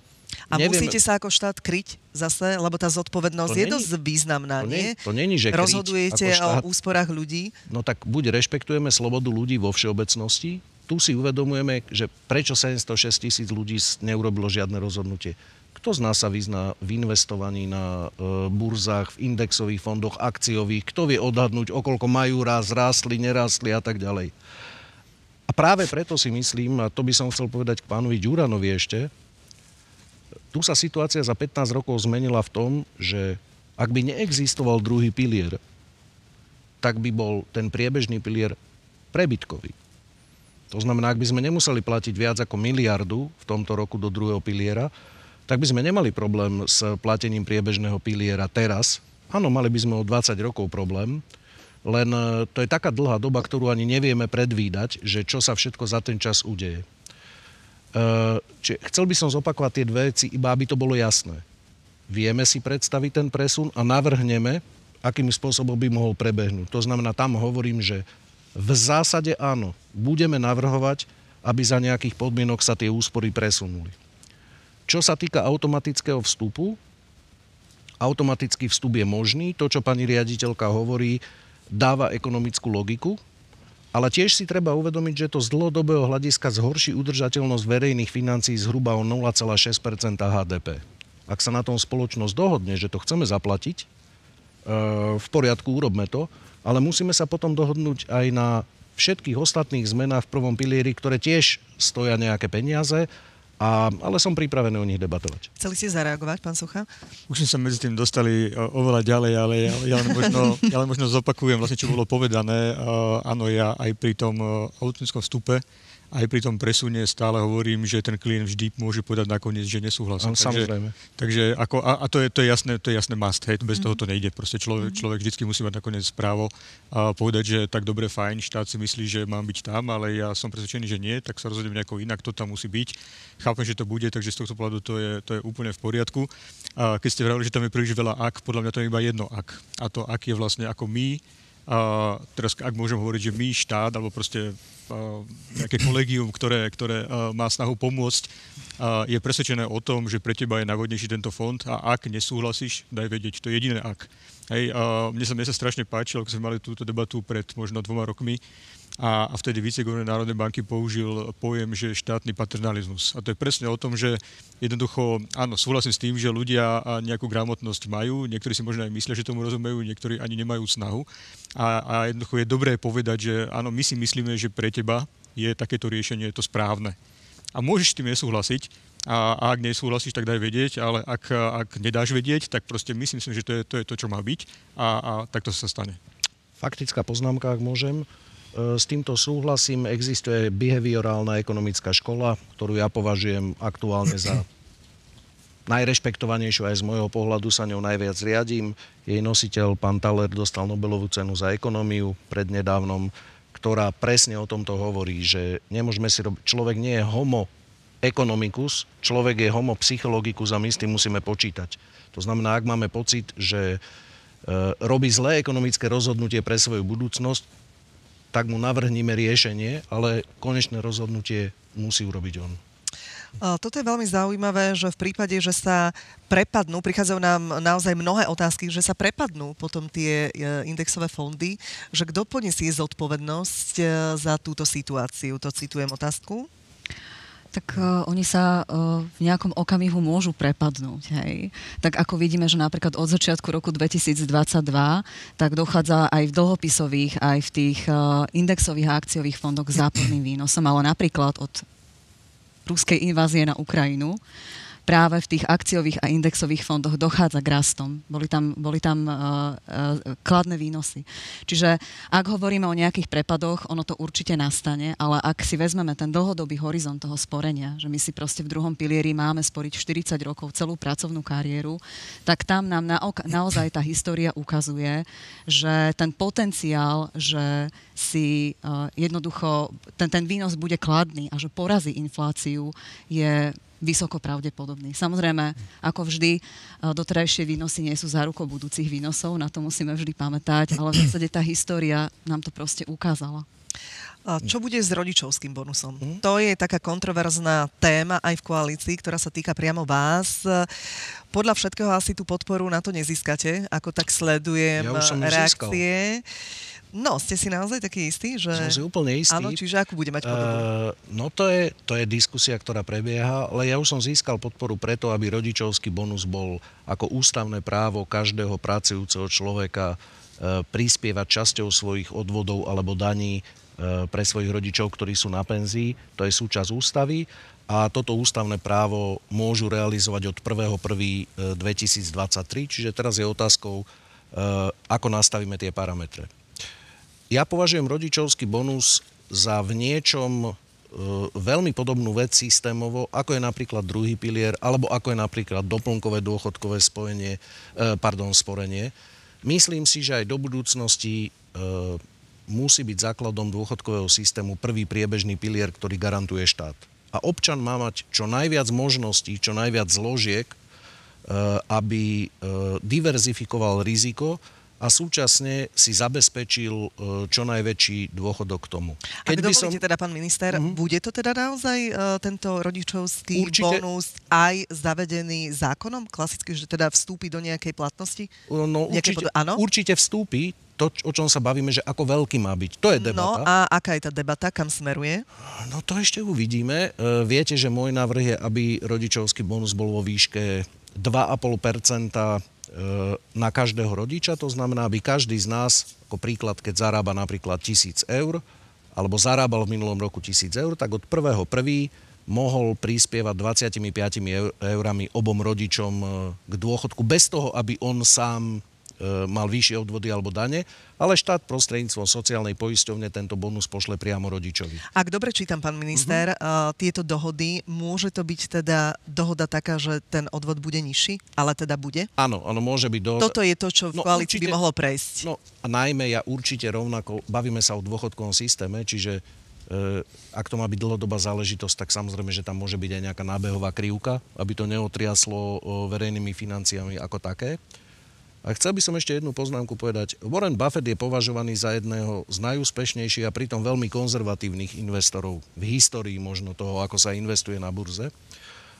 Speaker 1: A Neviem, musíte sa ako štát kryť zase, lebo tá zodpovednosť je dosť významná,
Speaker 2: to
Speaker 1: nie?
Speaker 2: To není, že
Speaker 1: Rozhodujete štát, o úsporách ľudí?
Speaker 2: No tak buď rešpektujeme slobodu ľudí vo všeobecnosti, tu si uvedomujeme, že prečo 706 tisíc ľudí neurobilo žiadne rozhodnutie. Kto z nás sa vyzná v investovaní na e, burzách, v indexových fondoch, akciových? Kto vie odhadnúť, okolko majú raz, rástli, nerástli a tak ďalej? A práve preto si myslím, a to by som chcel povedať k pánovi Ďuranovi ešte, tu sa situácia za 15 rokov zmenila v tom, že ak by neexistoval druhý pilier, tak by bol ten priebežný pilier prebytkový. To znamená, ak by sme nemuseli platiť viac ako miliardu v tomto roku do druhého piliera, tak by sme nemali problém s platením priebežného piliera teraz. Áno, mali by sme o 20 rokov problém, len e, to je taká dlhá doba, ktorú ani nevieme predvídať, že čo sa všetko za ten čas udeje. Eh, čiže chcel by som zopakovať tie dve veci, iba aby to bolo jasné. Vieme si predstaviť ten presun a navrhneme, akým spôsobom by mohol prebehnúť. To znamená, tam hovorím, že v zásade áno, budeme navrhovať, aby za nejakých podmienok sa tie úspory presunuli. Čo sa týka automatického vstupu, automatický vstup je možný. To, čo pani riaditeľka hovorí, dáva ekonomickú logiku, ale tiež si treba uvedomiť, že to z dlhodobého hľadiska zhorší udržateľnosť verejných financií zhruba o 0,6% HDP. Ak sa na tom spoločnosť dohodne, že to chceme zaplatiť, e, v poriadku, urobme to, ale musíme sa potom dohodnúť aj na všetkých ostatných zmenách v prvom pilieri, ktoré tiež stoja nejaké peniaze a, ale som pripravený o nich debatovať.
Speaker 1: Chceli ste zareagovať, pán Sucha?
Speaker 3: Už sme sa medzi tým dostali e, oveľa ďalej, ale ja, ja, len, možno, ja len možno zopakujem vlastne, čo bolo povedané. Uh, áno, ja aj pri tom uh, automatickom vstupe aj pri tom presune stále hovorím, že ten klient vždy môže povedať nakoniec, že nesúhlasí.
Speaker 2: No, samozrejme.
Speaker 3: Takže ako, a, a to, je, to, je jasné, to je jasné must, hej, bez mm. toho to nejde. Proste človek, mm. človek vždy musí mať nakoniec právo a povedať, že tak dobre, fajn, štát si myslí, že mám byť tam, ale ja som presvedčený, že nie, tak sa rozhodnem nejako inak, to tam musí byť. Chápem, že to bude, takže z tohto pohľadu to je, to je úplne v poriadku. A keď ste vravili, že tam je príliš veľa ak, podľa mňa to je iba jedno ak. A to ak je vlastne ako my, a teraz ak môžem hovoriť, že my štát, alebo proste nejaké kolegium, ktoré, ktoré má snahu pomôcť, je presvedčené o tom, že pre teba je najvodnejší tento fond a ak nesúhlasíš, daj vedieť, to je jediné ak. Hej, mne, sa, mne sa strašne páčilo, keď sme mali túto debatu pred možno dvoma rokmi, a, a vtedy viceguvernér Národnej banky použil pojem, že štátny paternalizmus. A to je presne o tom, že jednoducho, áno, súhlasím s tým, že ľudia nejakú gramotnosť majú, niektorí si možno aj myslia, že tomu rozumejú, niektorí ani nemajú snahu. A, a jednoducho je dobré povedať, že áno, my si myslíme, že pre teba je takéto riešenie to správne. A môžeš s tým nesúhlasiť, a, a ak nesúhlasíš, tak daj vedieť, ale ak, ak nedáš vedieť, tak proste myslím si, že to je to, je to čo má byť a, a takto sa stane.
Speaker 2: Faktická poznámka, ak môžem. E, s týmto súhlasím. Existuje behaviorálna ekonomická škola, ktorú ja považujem aktuálne za najrešpektovanejšiu aj z môjho pohľadu sa ňou najviac riadím. Jej nositeľ, pán Thaler, dostal Nobelovú cenu za ekonómiu prednedávnom, ktorá presne o tomto hovorí, že nemôžeme si robiť, človek nie je homo economicus, človek je homo psychologicus a my s tým musíme počítať. To znamená, ak máme pocit, že e, robí zlé ekonomické rozhodnutie pre svoju budúcnosť, tak mu navrhníme riešenie, ale konečné rozhodnutie musí urobiť on.
Speaker 1: Toto je veľmi zaujímavé, že v prípade, že sa prepadnú, prichádzajú nám naozaj mnohé otázky, že sa prepadnú potom tie e, indexové fondy, že kto poniesie zodpovednosť e, za túto situáciu? To citujem otázku.
Speaker 7: Tak uh, oni sa uh, v nejakom okamihu môžu prepadnúť. Hej. Tak ako vidíme, že napríklad od začiatku roku 2022 tak dochádza aj v dlhopisových, aj v tých uh, indexových a akciových fondoch k záporným výnosom, ale napríklad od ruskej invázie na Ukrajinu práve v tých akciových a indexových fondoch dochádza k rastom. Boli tam, boli tam uh, uh, kladné výnosy. Čiže ak hovoríme o nejakých prepadoch, ono to určite nastane, ale ak si vezmeme ten dlhodobý horizont toho sporenia, že my si proste v druhom pilieri máme sporiť 40 rokov celú pracovnú kariéru, tak tam nám na, naozaj tá história ukazuje, že ten potenciál, že si uh, jednoducho ten, ten výnos bude kladný a že porazí infláciu, je vysoko pravdepodobný. Samozrejme, ako vždy, e, doterajšie výnosy nie sú zárukou budúcich výnosov, na to musíme vždy pamätať, ale v zásade tá história nám to proste ukázala.
Speaker 1: A čo bude s rodičovským bonusom? Mm. To je taká kontroverzná téma aj v koalícii, ktorá sa týka priamo vás. Podľa všetkého asi tú podporu na to nezískate, ako tak sledujem ja reakcie. Získal. No, ste si naozaj taký istý? Že...
Speaker 2: Som si úplne istý.
Speaker 1: Áno, čiže akú bude mať podobu? Uh,
Speaker 2: no to je, to je diskusia, ktorá prebieha, ale ja už som získal podporu preto, aby rodičovský bonus bol ako ústavné právo každého pracujúceho človeka uh, prispievať časťou svojich odvodov alebo daní uh, pre svojich rodičov, ktorí sú na penzii. To je súčasť ústavy a toto ústavné právo môžu realizovať od 1.1.2023, čiže teraz je otázkou, ako nastavíme tie parametre. Ja považujem rodičovský bonus za v niečom e, veľmi podobnú vec systémovo, ako je napríklad druhý pilier, alebo ako je napríklad doplnkové dôchodkové spojenie, e, pardon, sporenie. Myslím si, že aj do budúcnosti e, musí byť základom dôchodkového systému prvý priebežný pilier, ktorý garantuje štát. A občan má mať čo najviac možností, čo najviac zložiek, aby diverzifikoval riziko a súčasne si zabezpečil e, čo najväčší dôchodok k tomu.
Speaker 1: Keď Ak dovolíte som... teda, pán minister, mm-hmm. bude to teda naozaj uh, tento rodičovský Určite... bonus aj zavedený zákonom, klasicky, že teda vstúpi do nejakej platnosti?
Speaker 2: No, určite, pod... áno? určite vstúpi to, o čom sa bavíme, že ako veľký má byť. To je debata.
Speaker 1: No a aká je tá debata, kam smeruje?
Speaker 2: No to ešte uvidíme. E, viete, že môj návrh je, aby rodičovský bonus bol vo výške 2,5 na každého rodiča, to znamená, aby každý z nás, ako príklad, keď zarába napríklad 1000 eur, alebo zarábal v minulom roku 1000 eur, tak od prvého prvý mohol prispievať 25 eurami obom rodičom e, k dôchodku bez toho, aby on sám mal vyššie odvody alebo dane, ale štát prostredníctvom sociálnej poisťovne tento bonus pošle priamo rodičovi.
Speaker 1: Ak dobre čítam, pán minister, uh-huh. tieto dohody, môže to byť teda dohoda taká, že ten odvod bude nižší, ale teda bude?
Speaker 2: Áno, áno, môže byť dohoda.
Speaker 1: Toto je to, čo v no, koalícii určite, by mohlo prejsť.
Speaker 2: No a najmä ja určite rovnako, bavíme sa o dôchodkovom systéme, čiže e, ak to má byť dlhodobá záležitosť, tak samozrejme, že tam môže byť aj nejaká nábehová krivka, aby to neotriaslo verejnými financiami ako také. A chcel by som ešte jednu poznámku povedať. Warren Buffett je považovaný za jedného z najúspešnejších a pritom veľmi konzervatívnych investorov v histórii možno toho, ako sa investuje na burze.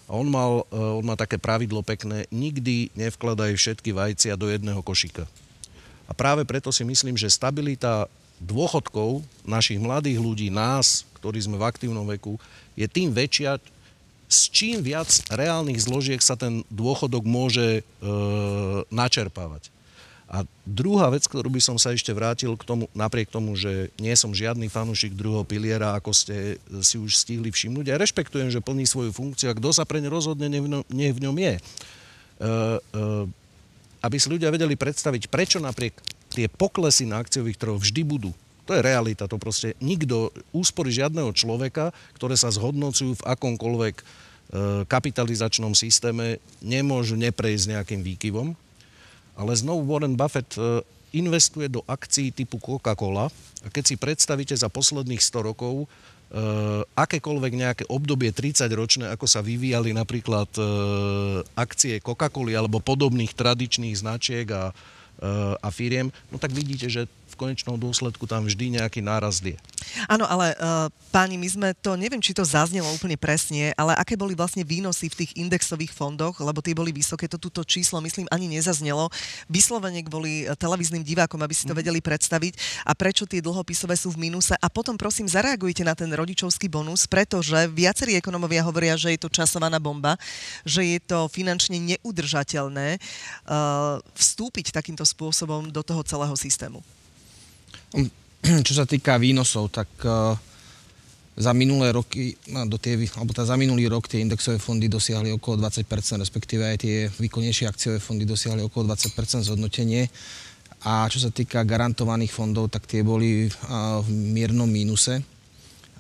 Speaker 2: A on, mal, eh, on má také pravidlo pekné, nikdy nevkladaj všetky vajcia do jedného košíka. A práve preto si myslím, že stabilita dôchodkov našich mladých ľudí, nás, ktorí sme v aktívnom veku, je tým väčšia, s čím viac reálnych zložiek sa ten dôchodok môže e, načerpávať. A druhá vec, ktorú by som sa ešte vrátil k tomu, napriek tomu, že nie som žiadny fanúšik druhého piliera, ako ste si už stihli všimnúť, ja rešpektujem, že plní svoju funkciu a kto sa preň rozhodne, nech v ňom je. E, e, aby si ľudia vedeli predstaviť, prečo napriek tie poklesy na akciových trhoch vždy budú. To je realita, to proste nikto, úspory žiadneho človeka, ktoré sa zhodnocujú v akomkoľvek e, kapitalizačnom systéme, nemôžu neprejsť nejakým výkyvom. Ale znovu Warren Buffett e, investuje do akcií typu Coca-Cola a keď si predstavíte za posledných 100 rokov, e, akékoľvek nejaké obdobie 30-ročné, ako sa vyvíjali napríklad akcie Coca-Coly alebo podobných tradičných značiek a, a firiem, no tak vidíte, že konečnom dôsledku tam vždy nejaký náraz je.
Speaker 1: Áno, ale uh, páni, my sme to, neviem, či to zaznelo úplne presne, ale aké boli vlastne výnosy v tých indexových fondoch, lebo tie boli vysoké, to túto číslo, myslím, ani nezaznelo. Vyslovene kvôli televíznym divákom, aby si to mhm. vedeli predstaviť a prečo tie dlhopisové sú v mínuse. A potom prosím, zareagujte na ten rodičovský bonus, pretože viacerí ekonomovia hovoria, že je to časovaná bomba, že je to finančne neudržateľné uh, vstúpiť takýmto spôsobom do toho celého systému. [clears throat]
Speaker 4: Čo sa týka výnosov, tak uh, za minulé roky, no, do tie, alebo za minulý rok tie indexové fondy dosiahli okolo 20%, respektíve aj tie výkonnejšie akciové fondy dosiahli okolo 20% zhodnotenie. A čo sa týka garantovaných fondov, tak tie boli uh, v miernom mínuse.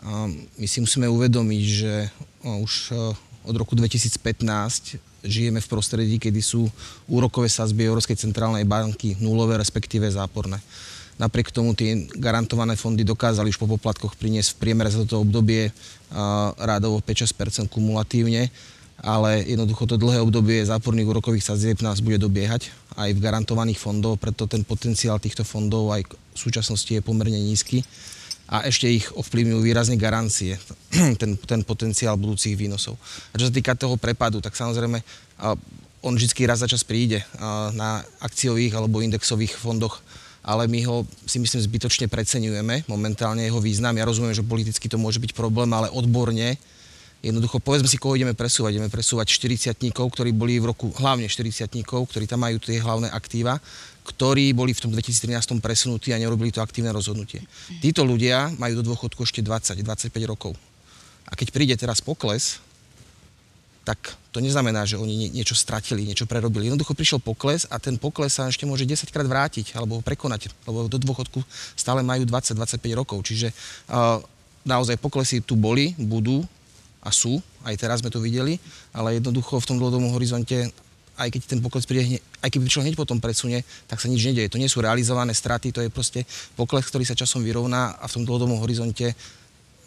Speaker 4: Uh, my si musíme uvedomiť, že už od roku 2015 žijeme v prostredí, kedy sú úrokové sazby Európskej centrálnej banky nulové, respektíve záporné. Napriek tomu tie garantované fondy dokázali už po poplatkoch priniesť v priemere za toto obdobie rádovo 5-6% kumulatívne, ale jednoducho to dlhé obdobie záporných úrokových sadzieb nás bude dobiehať aj v garantovaných fondov, preto ten potenciál týchto fondov aj v súčasnosti je pomerne nízky a ešte ich ovplyvňujú výrazne garancie, [clears throat] ten, ten potenciál budúcich výnosov. A čo sa týka toho prepadu, tak samozrejme on vždy raz za čas príde na akciových alebo indexových fondoch ale my ho si myslím zbytočne preceňujeme, momentálne jeho význam. Ja rozumiem, že politicky to môže byť problém, ale odborne Jednoducho, povedzme si, koho ideme presúvať. Ideme presúvať 40 ktorí boli v roku, hlavne 40 ktorí tam majú tie hlavné aktíva, ktorí boli v tom 2013 presunutí a nerobili to aktívne rozhodnutie. Títo ľudia majú do dôchodku ešte 20-25 rokov. A keď príde teraz pokles, tak to neznamená, že oni niečo stratili, niečo prerobili. Jednoducho prišiel pokles a ten pokles sa ešte môže 10 krát vrátiť alebo prekonať, lebo do dôchodku stále majú 20-25 rokov. Čiže naozaj poklesy tu boli, budú a sú, aj teraz sme to videli, ale jednoducho v tom dlhodobom horizonte aj keď ten pokles príde, aj keď prišiel hneď po tom presune, tak sa nič nedieje. To nie sú realizované straty, to je proste pokles, ktorý sa časom vyrovná a v tom dlhodobom horizonte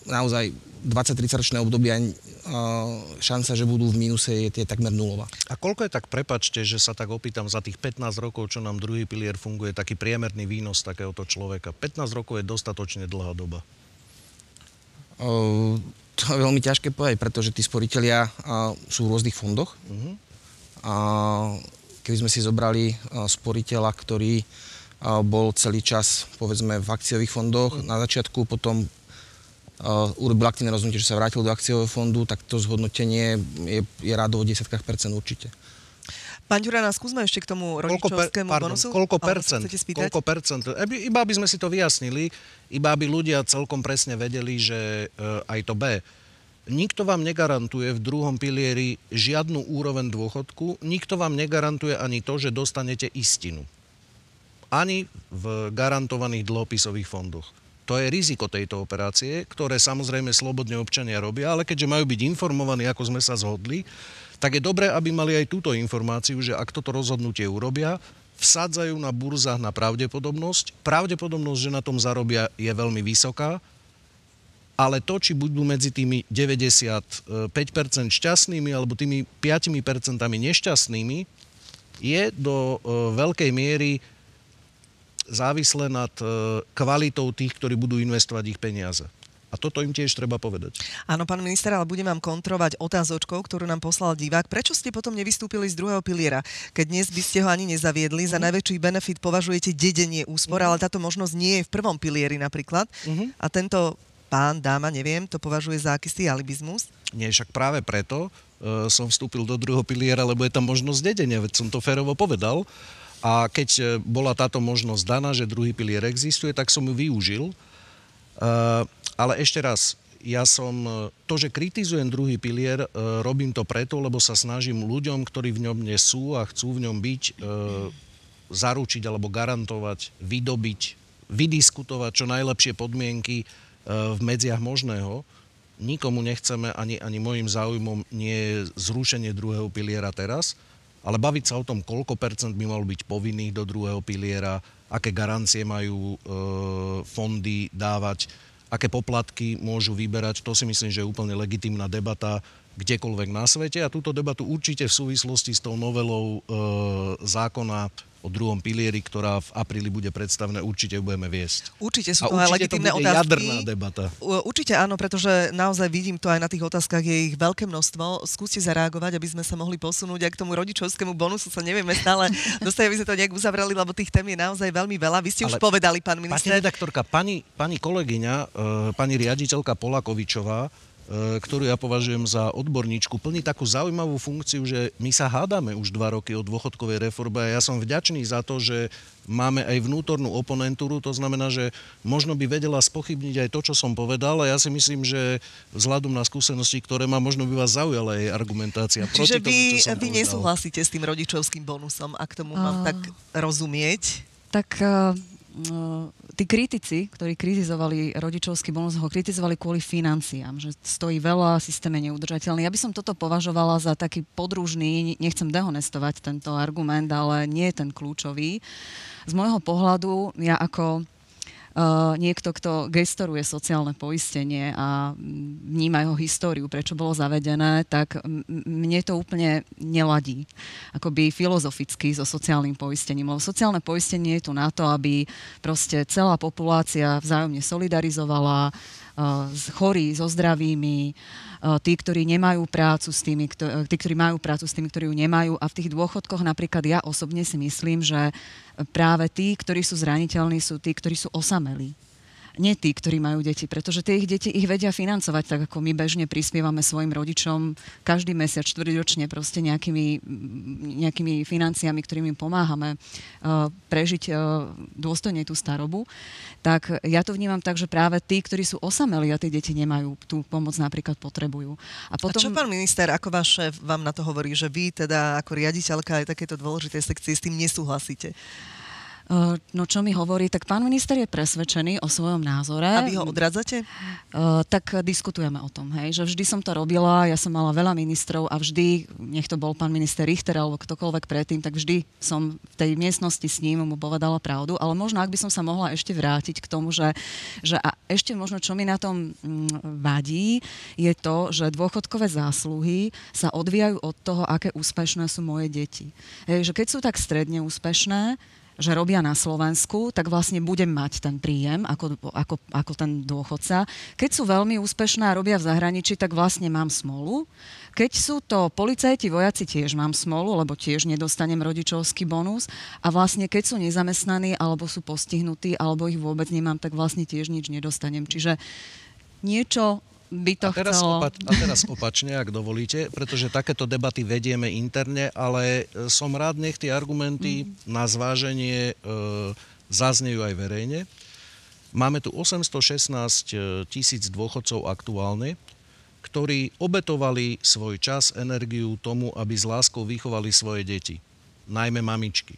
Speaker 4: naozaj 20-30 ročné obdobia šanca, že budú v mínuse, je, je takmer nulová.
Speaker 2: A koľko je tak, prepačte, že sa tak opýtam, za tých 15 rokov, čo nám druhý pilier funguje, taký priemerný výnos takéhoto človeka? 15 rokov je dostatočne dlhá doba.
Speaker 4: Uh, to je veľmi ťažké povedať, pretože tí sporiteľia uh, sú v rôznych fondoch. Uh-huh. Uh, keby sme si zobrali sporiteľa, ktorý bol celý čas, povedzme, v akciových fondoch, uh-huh. na začiatku potom urobil aktívne rozhodnutie, že sa vrátil do akciového fondu, tak to zhodnotenie je, je rádovo 10 percent určite.
Speaker 1: Pán Ďurana, skúsme ešte k tomu rodičovskému
Speaker 2: koľko per,
Speaker 1: bonusu.
Speaker 2: Koľko percent? Koľko percent? Iba aby sme si to vyjasnili, iba aby ľudia celkom presne vedeli, že uh, aj to B. Nikto vám negarantuje v druhom pilieri žiadnu úroveň dôchodku, nikto vám negarantuje ani to, že dostanete istinu. Ani v garantovaných dlhopisových fondoch. To je riziko tejto operácie, ktoré samozrejme slobodne občania robia, ale keďže majú byť informovaní, ako sme sa zhodli, tak je dobré, aby mali aj túto informáciu, že ak toto rozhodnutie urobia, vsadzajú na burzách na pravdepodobnosť. Pravdepodobnosť, že na tom zarobia, je veľmi vysoká, ale to, či budú medzi tými 95% šťastnými alebo tými 5% nešťastnými, je do e, veľkej miery závislé nad e, kvalitou tých, ktorí budú investovať ich peniaze. A toto im tiež treba povedať.
Speaker 1: Áno, pán minister, ale budem vám kontrovať otázočkou, ktorú nám poslal divák. Prečo ste potom nevystúpili z druhého piliera? Keď dnes by ste ho ani nezaviedli, za mhm. najväčší benefit považujete dedenie úspor, mm. ale táto možnosť nie je v prvom pilieri napríklad. Mm-hmm. A tento pán, dáma, neviem, to považuje za akýsi alibizmus?
Speaker 2: Nie, však práve preto uh, som vstúpil do druhého piliera, lebo je tam možnosť dedenia, veď som to férovo povedal. A keď e, bola táto možnosť daná, že druhý pilier existuje, tak som ju využil. E, ale ešte raz, ja som e, to, že kritizujem druhý pilier, robím to preto, lebo sa snažím ľuďom, ktorí v ňom dnes sú a chcú v ňom byť, zaručiť alebo garantovať, vydobiť, vydiskutovať čo najlepšie podmienky v medziach možného. Nikomu nechceme, ani, ani môjim záujmom nie je zrušenie druhého piliera teraz, ale baviť sa o tom, koľko percent by malo byť povinných do druhého piliera, aké garancie majú e, fondy dávať, aké poplatky môžu vyberať, to si myslím, že je úplne legitimná debata kdekoľvek na svete. A túto debatu určite v súvislosti s tou novelou e, zákona o druhom pilieri, ktorá v apríli bude predstavená, určite budeme viesť.
Speaker 1: Určite sú to aj
Speaker 2: to
Speaker 1: legitimné
Speaker 2: bude
Speaker 1: otázky.
Speaker 2: jadrná debata.
Speaker 1: Určite áno, pretože naozaj vidím to aj na tých otázkach, je ich veľké množstvo. Skúste zareagovať, aby sme sa mohli posunúť aj k tomu rodičovskému bonusu, sa nevieme stále [laughs] dostať, aby sme to nejak uzavreli, lebo tých tém je naozaj veľmi veľa. Vy ste už
Speaker 2: Ale-
Speaker 1: povedali, pán
Speaker 2: Pani
Speaker 1: minister.
Speaker 2: redaktorka, pani, pani kolegyňa, e, pani riaditeľka Polakovičová, ktorú ja považujem za odborníčku, plní takú zaujímavú funkciu, že my sa hádame už dva roky o dôchodkovej reforme a ja som vďačný za to, že máme aj vnútornú oponentúru, to znamená, že možno by vedela spochybniť aj to, čo som povedal a ja si myslím, že vzhľadom na skúsenosti, ktoré má, možno by vás zaujala jej argumentácia
Speaker 1: Čiže
Speaker 2: proti tomu,
Speaker 1: vy,
Speaker 2: čo som
Speaker 1: vy
Speaker 2: povedal.
Speaker 1: nesúhlasíte s tým rodičovským bonusom, ak tomu mám
Speaker 7: A-
Speaker 1: tak rozumieť.
Speaker 7: Tak uh, tí kritici, ktorí kritizovali rodičovský bonus, ho kritizovali kvôli financiám, že stojí veľa, systém je neudržateľný. Ja by som toto považovala za taký podružný, nechcem dehonestovať tento argument, ale nie je ten kľúčový. Z môjho pohľadu, ja ako niekto, kto gestoruje sociálne poistenie a vníma jeho históriu, prečo bolo zavedené, tak mne to úplne neladí. Akoby filozoficky so sociálnym poistením. Lebo sociálne poistenie je tu na to, aby proste celá populácia vzájomne solidarizovala, chorí so zdravými, uh, tí, ktorí nemajú prácu s tými, kto- tí, ktorí majú prácu s tými, ktorí ju nemajú. A v tých dôchodkoch napríklad ja osobne si myslím, že práve tí, ktorí sú zraniteľní, sú tí, ktorí sú osamelí. Nie tí, ktorí majú deti, pretože tie ich deti ich vedia financovať, tak ako my bežne prispievame svojim rodičom každý mesiac, štvrťročne proste nejakými, nejakými financiami, ktorými pomáhame uh, prežiť uh, dôstojne tú starobu. Tak ja to vnímam tak, že práve tí, ktorí sú osamelí a tie deti nemajú tú pomoc napríklad potrebujú. A
Speaker 1: Potom... A čo pán minister, ako šéf vám na to hovorí, že vy teda ako riaditeľka aj takéto dôležitej sekcie s tým nesúhlasíte?
Speaker 7: No čo mi hovorí, tak pán minister je presvedčený o svojom názore.
Speaker 1: A vy ho odradzate?
Speaker 7: Tak diskutujeme o tom, hej, že vždy som to robila, ja som mala veľa ministrov a vždy, nech to bol pán minister Richter alebo ktokoľvek predtým, tak vždy som v tej miestnosti s ním mu povedala pravdu, ale možno ak by som sa mohla ešte vrátiť k tomu, že, že a ešte možno čo mi na tom mm, vadí, je to, že dôchodkové zásluhy sa odvíjajú od toho, aké úspešné sú moje deti. Hej, že keď sú tak stredne úspešné, že robia na Slovensku, tak vlastne budem mať ten príjem ako, ako, ako ten dôchodca. Keď sú veľmi úspešné a robia v zahraničí, tak vlastne mám smolu. Keď sú to policajti, vojaci, tiež mám smolu, lebo tiež nedostanem rodičovský bonus. A vlastne keď sú nezamestnaní, alebo sú postihnutí, alebo ich vôbec nemám, tak vlastne tiež nič nedostanem. Čiže niečo by to
Speaker 2: a teraz,
Speaker 7: chcelo...
Speaker 2: opa- a teraz opačne, ak dovolíte, pretože takéto debaty vedieme interne, ale e, som rád, nech tie argumenty
Speaker 7: Mm.
Speaker 2: na zváženie e, zaznejú aj verejne. Máme tu 816 tisíc dôchodcov aktuálne, ktorí obetovali svoj čas, energiu tomu, aby s láskou vychovali svoje deti, najmä mamičky.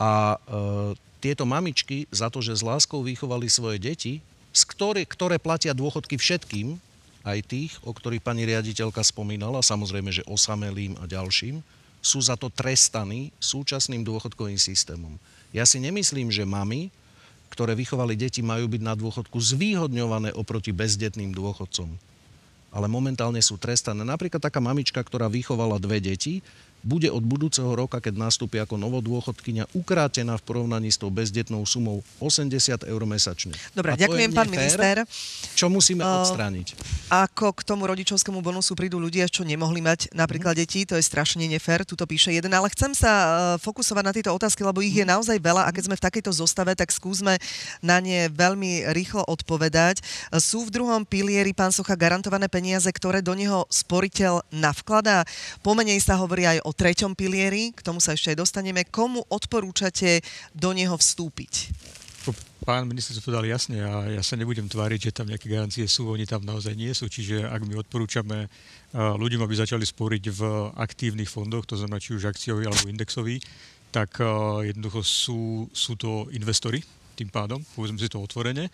Speaker 2: A e, tieto mamičky za to, že s láskou vychovali svoje deti, z ktoré, ktoré platia dôchodky všetkým, aj tých, o ktorých pani riaditeľka spomínala, samozrejme, že osamelým a ďalším, sú za to trestaní súčasným dôchodkovým systémom. Ja si nemyslím, že mami, ktoré vychovali deti, majú byť na dôchodku zvýhodňované oproti bezdetným dôchodcom. Ale momentálne sú trestané. Napríklad taká mamička, ktorá vychovala dve deti, bude od budúceho roka, keď nastúpi ako novodôchodkynia, ukrátená v porovnaní s tou bezdetnou sumou 80 eur mesačne.
Speaker 1: Dobre,
Speaker 2: A to
Speaker 1: ďakujem, pán
Speaker 2: nefér,
Speaker 1: minister.
Speaker 2: Čo musíme
Speaker 1: Uh,
Speaker 2: odstrániť.
Speaker 1: Ako k tomu rodičovskému bonusu prídu ľudia, čo nemohli mať napríklad
Speaker 2: Mhm.
Speaker 1: deti, to je strašne nefér, tuto píše jeden, ale chcem sa uh, fokusovať na tieto otázky, lebo ich je
Speaker 2: Mhm.
Speaker 1: naozaj veľa a keď sme v takejto zostave, tak skúsme na ne veľmi rýchlo odpovedať. Sú v druhom pilieri, pán Socha, garantované peniaze, ktoré do neho sporiteľ navkladá? Pomenej sa hovorí aj o treťom pilieri, k tomu sa ešte aj dostaneme. Komu odporúčate do neho vstúpiť?
Speaker 3: Pán minister to povedal jasne a ja sa nebudem tváriť, že tam nejaké garancie sú, oni tam naozaj nie sú. Čiže ak my odporúčame uh, ľuďom, aby začali sporiť v aktívnych fondoch, to znamená či už akciový alebo indexový, tak uh, jednoducho sú, sú to investori tým pádom, povedzme si to otvorene.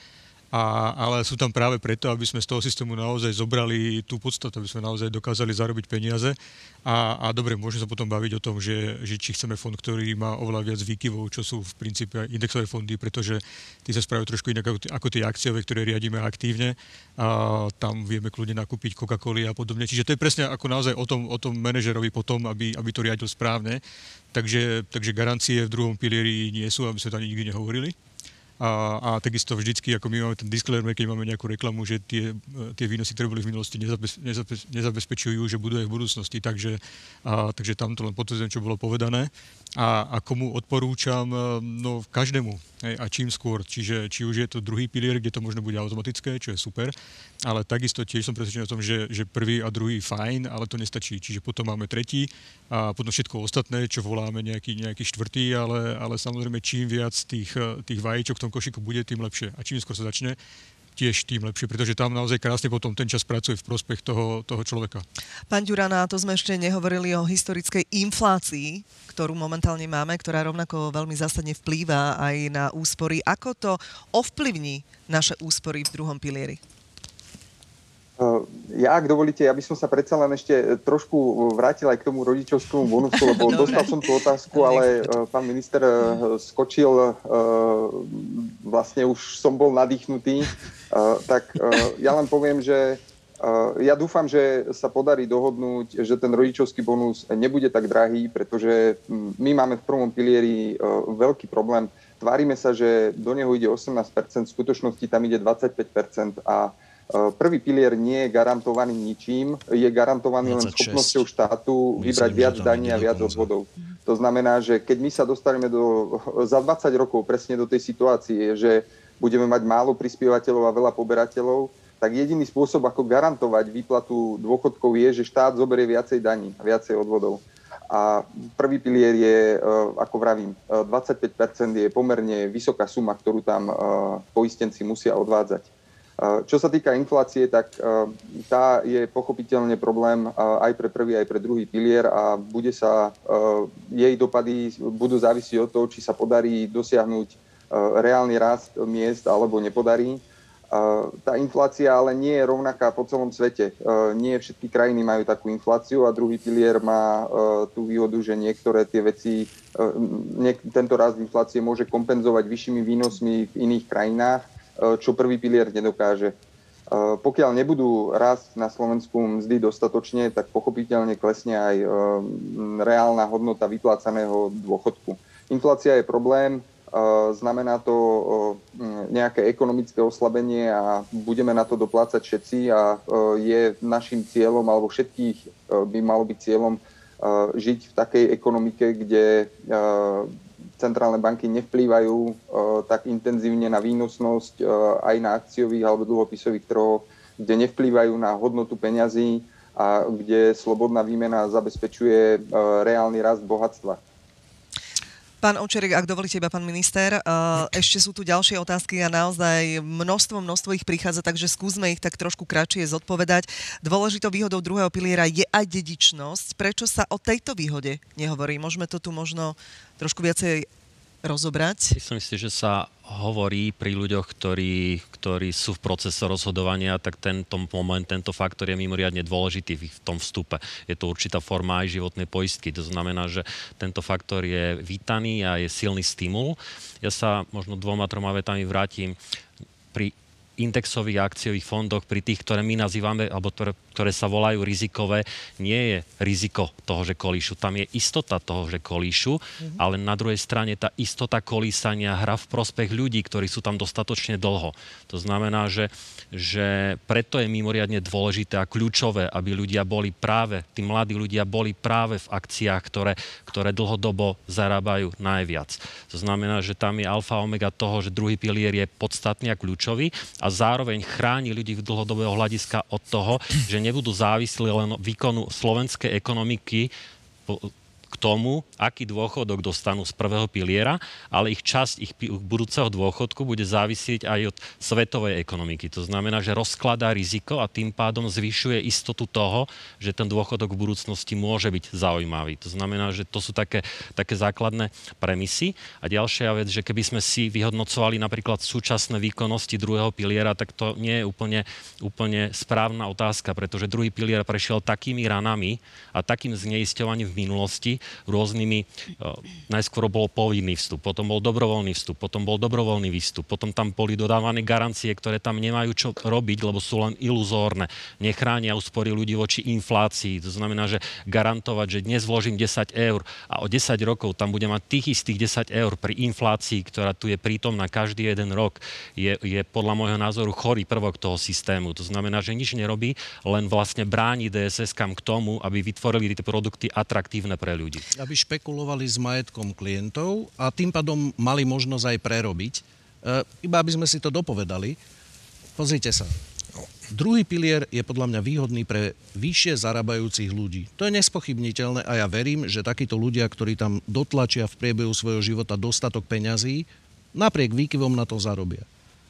Speaker 3: A, ale sú tam práve preto, aby sme z toho systému naozaj zobrali tú podstatu, aby sme naozaj dokázali zarobiť peniaze. A, a dobre, môžeme sa potom baviť o tom, že, že či chceme fond, ktorý má oveľa viac výkyvov, čo sú v princípe indexové fondy, pretože tí sa spravujú trošku inak ako, ako tie akciové, ktoré riadíme aktívne. A tam vieme kľudne nakúpiť Coca-Coly a podobne. Čiže to je presne ako naozaj o tom, o tom manažerovi potom, aby, aby to riadil správne. Takže, takže garancie v druhom pilieri nie sú, aby sme ani nikdy nehovorili. A, a takisto vždycky, ako my máme ten disclaimer, keď máme nejakú reklamu, že tie, tie výnosy, ktoré boli v minulosti, nezabez, nezabez, nezabezpečujú, že budú aj v budúcnosti. Takže, a, takže tam to len potvrdzujem, čo bolo povedané. A, a komu odporúčam, no každému, hej, a čím skôr. Čiže či už je to druhý pilier, kde to možno bude automatické, čo je super, ale takisto tiež som presvedčený o tom, že, že prvý a druhý fajn, ale to nestačí. Čiže potom máme tretí a potom všetko ostatné, čo voláme nejaký, nejaký štvrtý, ale, ale samozrejme čím viac tých, tých vajíčok tom košíku bude, tým lepšie. A čím skôr sa začne, tiež tým lepšie, pretože tam naozaj krásne potom ten čas pracuje v prospech toho, toho človeka.
Speaker 1: Pán Ďurana, to sme ešte nehovorili o historickej inflácii, ktorú momentálne máme, ktorá rovnako veľmi zásadne vplýva aj na úspory. Ako to ovplyvní naše úspory v druhom pilieri?
Speaker 6: Eh, ja, ak dovolíte, ja by som sa predsa len ešte trošku vrátil aj k tomu rodičovskému bonusu, lebo [laughs] dostal som tú otázku, ale eh, pán minister eh, skočil, vlastne už som bol nadýchnutý, tak ja len poviem, že ja dúfam, že sa podarí dohodnúť, že ten rodičovský bonus nebude tak drahý, pretože hm, my máme v prvom pilieri veľký problém. Tvárime sa, že do neho ide 18%, v skutočnosti tam ide 25% a Eh, prvý pilier nie je garantovaný ničím, je garantovaný 26. len schopnosťou štátu vybrať Myslím, viac daní a viac odvodov. To znamená, že keď my sa dostaneme do, za 20 rokov presne do tej situácie, že budeme mať málo prispievateľov a veľa poberateľov, tak jediný spôsob, ako garantovať výplatu dôchodkov je, že štát zoberie viacej daní a viacej odvodov. A prvý pilier je, eh, ako vravím, 25% eh, je pomerne vysoká suma, ktorú tam poistenci musia odvádzať. Čo sa týka inflácie, tak tá je pochopiteľne problém aj pre prvý, aj pre druhý pilier a bude sa, jej dopady budú závisieť od toho, či sa podarí dosiahnuť reálny rast miest alebo nepodarí. Tá inflácia ale nie je rovnaká po celom svete. Nie všetky krajiny majú takú infláciu a druhý pilier má tú výhodu, že niektoré tie veci, tento rast inflácie môže kompenzovať vyššími výnosmi v iných krajinách čo prvý pilier nedokáže. Eh, pokiaľ nebudú rásť na Slovensku mzdy dostatočne, tak pochopiteľne klesne aj eh, reálna hodnota vyplácaného dôchodku. Inflácia je problém, znamená to nejaké ekonomické oslabenie a budeme na to doplácať všetci a je našim cieľom, alebo všetkých by malo byť cieľom žiť v takej ekonomike, kde centrálne banky nevplývajú uh, tak intenzívne na výnosnosť uh, aj na akciových alebo dlhopisových trhoch, kde nevplývajú na hodnotu peňazí a kde slobodná výmena zabezpečuje uh, reálny rast bohatstva.
Speaker 1: Pán Očerik, ak dovolíte iba, pán minister, ešte sú tu ďalšie otázky a naozaj množstvo, množstvo ich prichádza, takže skúsme ich tak trošku kratšie zodpovedať. Dôležitou výhodou druhého piliera je aj dedičnosť. Prečo sa o tejto výhode nehovorí? Môžeme to tu možno trošku viacej rozobrať?
Speaker 5: Myslím si, že sa hovorí pri ľuďoch, ktorí, ktorí sú v procese rozhodovania, tak tento moment, tento faktor je mimoriadne dôležitý v tom vstupe. Je to určitá forma aj životnej poistky. To znamená, že tento faktor je vítaný a je silný stimul. Ja sa možno dvoma, troma vetami vrátim pri indexových akciových fondoch, pri tých, ktoré my nazývame, alebo ktoré, ktoré sa volajú rizikové, nie je riziko toho, že kolíšu. Tam je istota toho, že kolíšu, mm-hmm. ale na druhej strane tá istota kolísania hra v prospech ľudí, ktorí sú tam dostatočne dlho. To znamená, že, že preto je mimoriadne dôležité a kľúčové, aby ľudia boli práve, tí mladí ľudia boli práve v akciách, ktoré, ktoré dlhodobo zarábajú najviac. To znamená, že tam je alfa omega toho, že druhý pilier je podstatný a kľúčový a zároveň chráni ľudí v dlhodobého hľadiska od toho, že nebudú závislí len výkonu slovenskej ekonomiky, tomu, aký dôchodok dostanú z prvého piliera, ale ich časť ich budúceho dôchodku bude závisieť aj od svetovej ekonomiky. To znamená, že rozkladá riziko a tým pádom zvyšuje istotu toho, že ten dôchodok v budúcnosti môže byť zaujímavý. To znamená, že to sú také, také základné premisy. A ďalšia vec, že keby sme si vyhodnocovali napríklad súčasné výkonnosti druhého piliera, tak to nie je úplne, úplne správna otázka, pretože druhý pilier prešiel takými ranami a takým zneisťovaním v minulosti, rôznymi, uh, najskôr bol povinný vstup, potom bol dobrovoľný vstup, potom bol dobrovoľný výstup, potom tam boli dodávané garancie, ktoré tam nemajú čo robiť, lebo sú len iluzórne. Nechránia úspory ľudí voči inflácii. To znamená, že garantovať, že dnes vložím 10 eur a o 10 rokov tam budem mať tých istých 10 eur pri inflácii, ktorá tu je prítomná každý jeden rok, je, je podľa môjho názoru chorý prvok toho systému. To znamená, že nič nerobí, len vlastne bráni DSS kam k tomu, aby vytvorili tie produkty atraktívne pre ľudí.
Speaker 2: Aby špekulovali s majetkom klientov a tým pádom mali možnosť aj prerobiť. E, iba aby sme si to dopovedali. Pozrite sa. Druhý pilier je podľa mňa výhodný pre vyššie zarábajúcich ľudí. To je nespochybniteľné a ja verím, že takíto ľudia, ktorí tam dotlačia v priebehu svojho života dostatok peňazí, napriek výkyvom na to zarobia.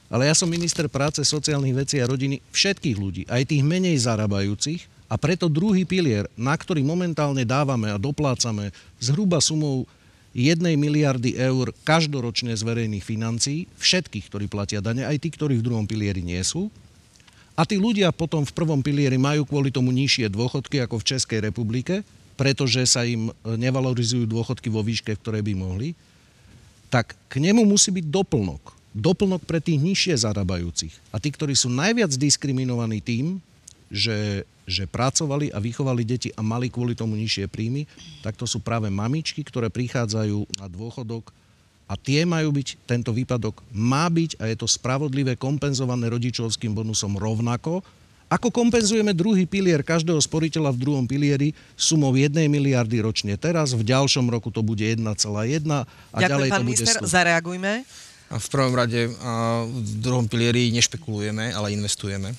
Speaker 2: Ale ja som minister práce, sociálnych vecí a rodiny všetkých ľudí, aj tých menej zarábajúcich, a preto druhý pilier, na ktorý momentálne dávame a doplácame zhruba sumou 1 miliardy eur každoročne z verejných financií, všetkých, ktorí platia dane, aj tí, ktorí v druhom pilieri nie sú. A tí ľudia potom v prvom pilieri majú kvôli tomu nižšie dôchodky ako v Českej republike, pretože sa im nevalorizujú dôchodky vo výške, v ktorej by mohli, tak k nemu musí byť doplnok. Doplnok pre tých nižšie zarábajúcich. A tí, ktorí sú najviac diskriminovaní tým, že že pracovali a vychovali deti a mali kvôli tomu nižšie príjmy, tak to sú práve mamičky, ktoré prichádzajú na dôchodok a tie majú byť, tento výpadok má byť a je to spravodlivé kompenzované rodičovským bonusom rovnako, ako kompenzujeme druhý pilier každého sporiteľa v druhom pilieri sumou 1 miliardy ročne teraz, v ďalšom roku to bude 1,1 a
Speaker 1: Ďakujem,
Speaker 2: ďalej
Speaker 1: pán
Speaker 2: to bude
Speaker 1: minister,
Speaker 2: 100.
Speaker 1: zareagujme.
Speaker 4: V prvom rade v druhom pilieri nešpekulujeme, ale investujeme.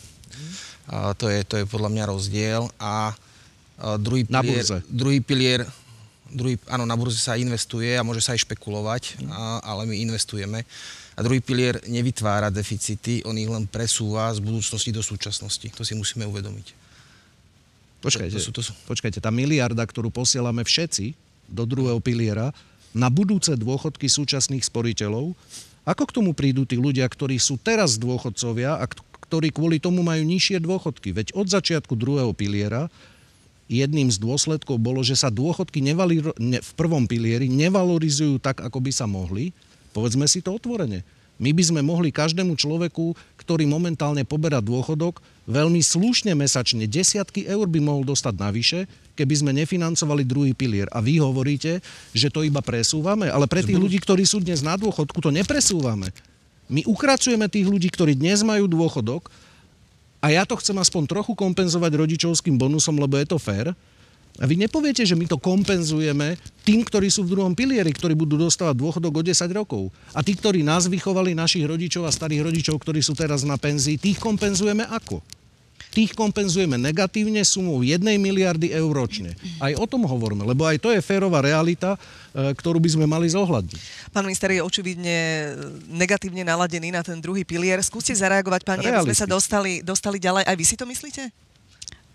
Speaker 4: To, je, to je podľa mňa rozdiel. A druhý pilier,
Speaker 2: Na burze.
Speaker 4: Druhý pilier druhý, áno, na burze sa investuje a môže sa aj špekulovať, a, ale my investujeme. A druhý pilier nevytvára deficity, on ich len presúva z budúcnosti do súčasnosti. To si musíme uvedomiť.
Speaker 2: Počkajte,
Speaker 4: To sú- to sú-
Speaker 2: počkajte, tá miliarda, ktorú posielame všetci do druhého piliera na budúce dôchodky súčasných sporiteľov, ako k tomu prídu tí ľudia, ktorí sú teraz dôchodcovia a ktorí kvôli tomu majú nižšie dôchodky? Veď od začiatku druhého piliera jedným z dôsledkov bolo, že sa dôchodky nevali, ne, v prvom pilieri nevalorizujú tak, ako by sa mohli. Povedzme si to otvorene. My by sme mohli každému človeku, ktorý momentálne poberá dôchodok, veľmi slušne mesačne, desiatky eur by mohol dostať navyše, keby sme nefinancovali druhý pilier. A vy hovoríte, že to iba presúvame, ale pre tých ľudí, ktorí sú dnes na dôchodku, to nepresúvame. My ukracujeme tých ľudí, ktorí dnes majú dôchodok a ja to chcem aspoň trochu kompenzovať rodičovským bonusom, lebo je to fér. A vy nepoviete, že my to kompenzujeme tým, ktorí sú v druhom pilieri, ktorí budú dostávať dôchodok o 10 rokov. A tí, ktorí nás vychovali, našich rodičov a starých rodičov, ktorí sú teraz na penzii, tých kompenzujeme ako? Tých kompenzujeme negatívne sumou 1 miliardy eur ročne. Aj o tom hovoríme, lebo aj to je férová realita, e, ktorú by sme mali zohľadniť.
Speaker 1: Pán minister je očividne negatívne naladený na ten druhý pilier. Skúste zareagovať, pani, aby sme sa dostali, dostali ďalej. Aj vy si to myslíte?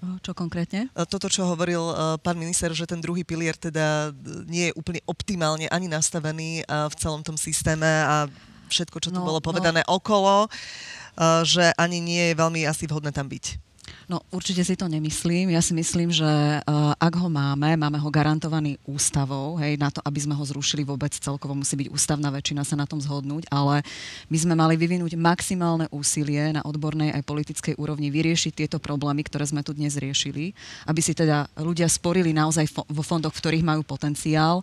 Speaker 7: Čo konkrétne?
Speaker 1: E, Toto, čo hovoril e, pán minister, že ten druhý pilier teda e, nie je úplne optimálne ani nastavený e, v celom tom systéme a všetko, čo tu
Speaker 7: No,
Speaker 1: bolo
Speaker 7: no.
Speaker 1: povedané okolo, e, že ani nie je veľmi asi vhodné tam byť.
Speaker 7: No určite si to nemyslím. Ja si myslím, že uh, ak ho máme, máme ho garantovaný ústavou, hej, na to, aby sme ho zrušili vôbec celkovo musí byť ústavná väčšina sa na tom zhodnúť, ale my sme mali vyvinúť maximálne úsilie na odbornej aj politickej úrovni vyriešiť tieto problémy, ktoré sme tu dnes riešili, aby si teda ľudia sporili naozaj fo- vo fondoch, v ktorých majú potenciál